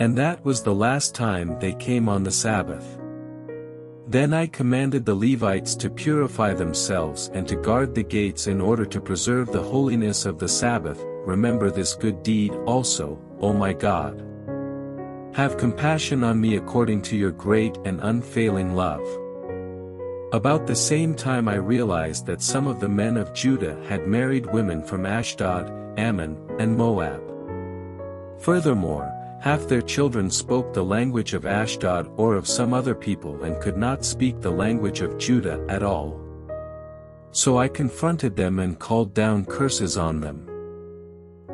Speaker 1: And that was the last time they came on the Sabbath. Then I commanded the Levites to purify themselves and to guard the gates in order to preserve the holiness of the Sabbath, remember this good deed also, O my God. Have compassion on me according to your great and unfailing love. About the same time I realized that some of the men of Judah had married women from Ashdod, Ammon, and Moab. Furthermore, half their children spoke the language of Ashdod or of some other people and could not speak the language of Judah at all. So I confronted them and called down curses on them.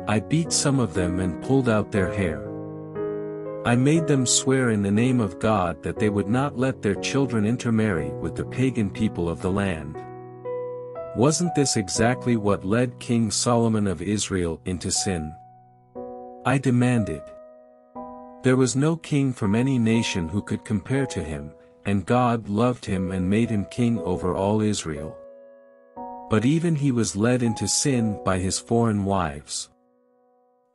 Speaker 1: I beat some of them and pulled out their hair. I made them swear in the name of God that they would not let their children intermarry with the pagan people of the land. Wasn't this exactly what led King Solomon of Israel into sin? I demanded. There was no king from any nation who could compare to him, and God loved him and made him king over all Israel. But even he was led into sin by his foreign wives.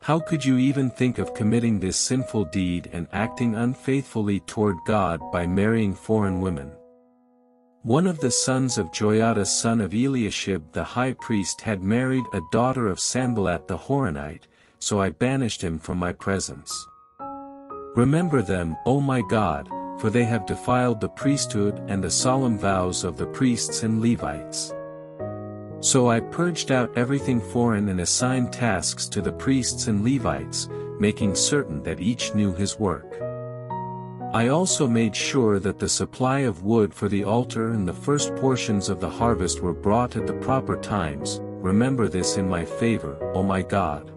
Speaker 1: How could you even think of committing this sinful deed and acting unfaithfully toward God by marrying foreign women? One of the sons of Joiada son of Eliashib the high priest had married a daughter of Sanballat the Horonite, so I banished him from my presence. Remember them, O my God, for they have defiled the priesthood and the solemn vows of the priests and Levites. So I purged out everything foreign and assigned tasks to the priests and Levites, making certain that each knew his work. I also made sure that the supply of wood for the altar and the first portions of the harvest were brought at the proper times, remember this in my favor, O my God.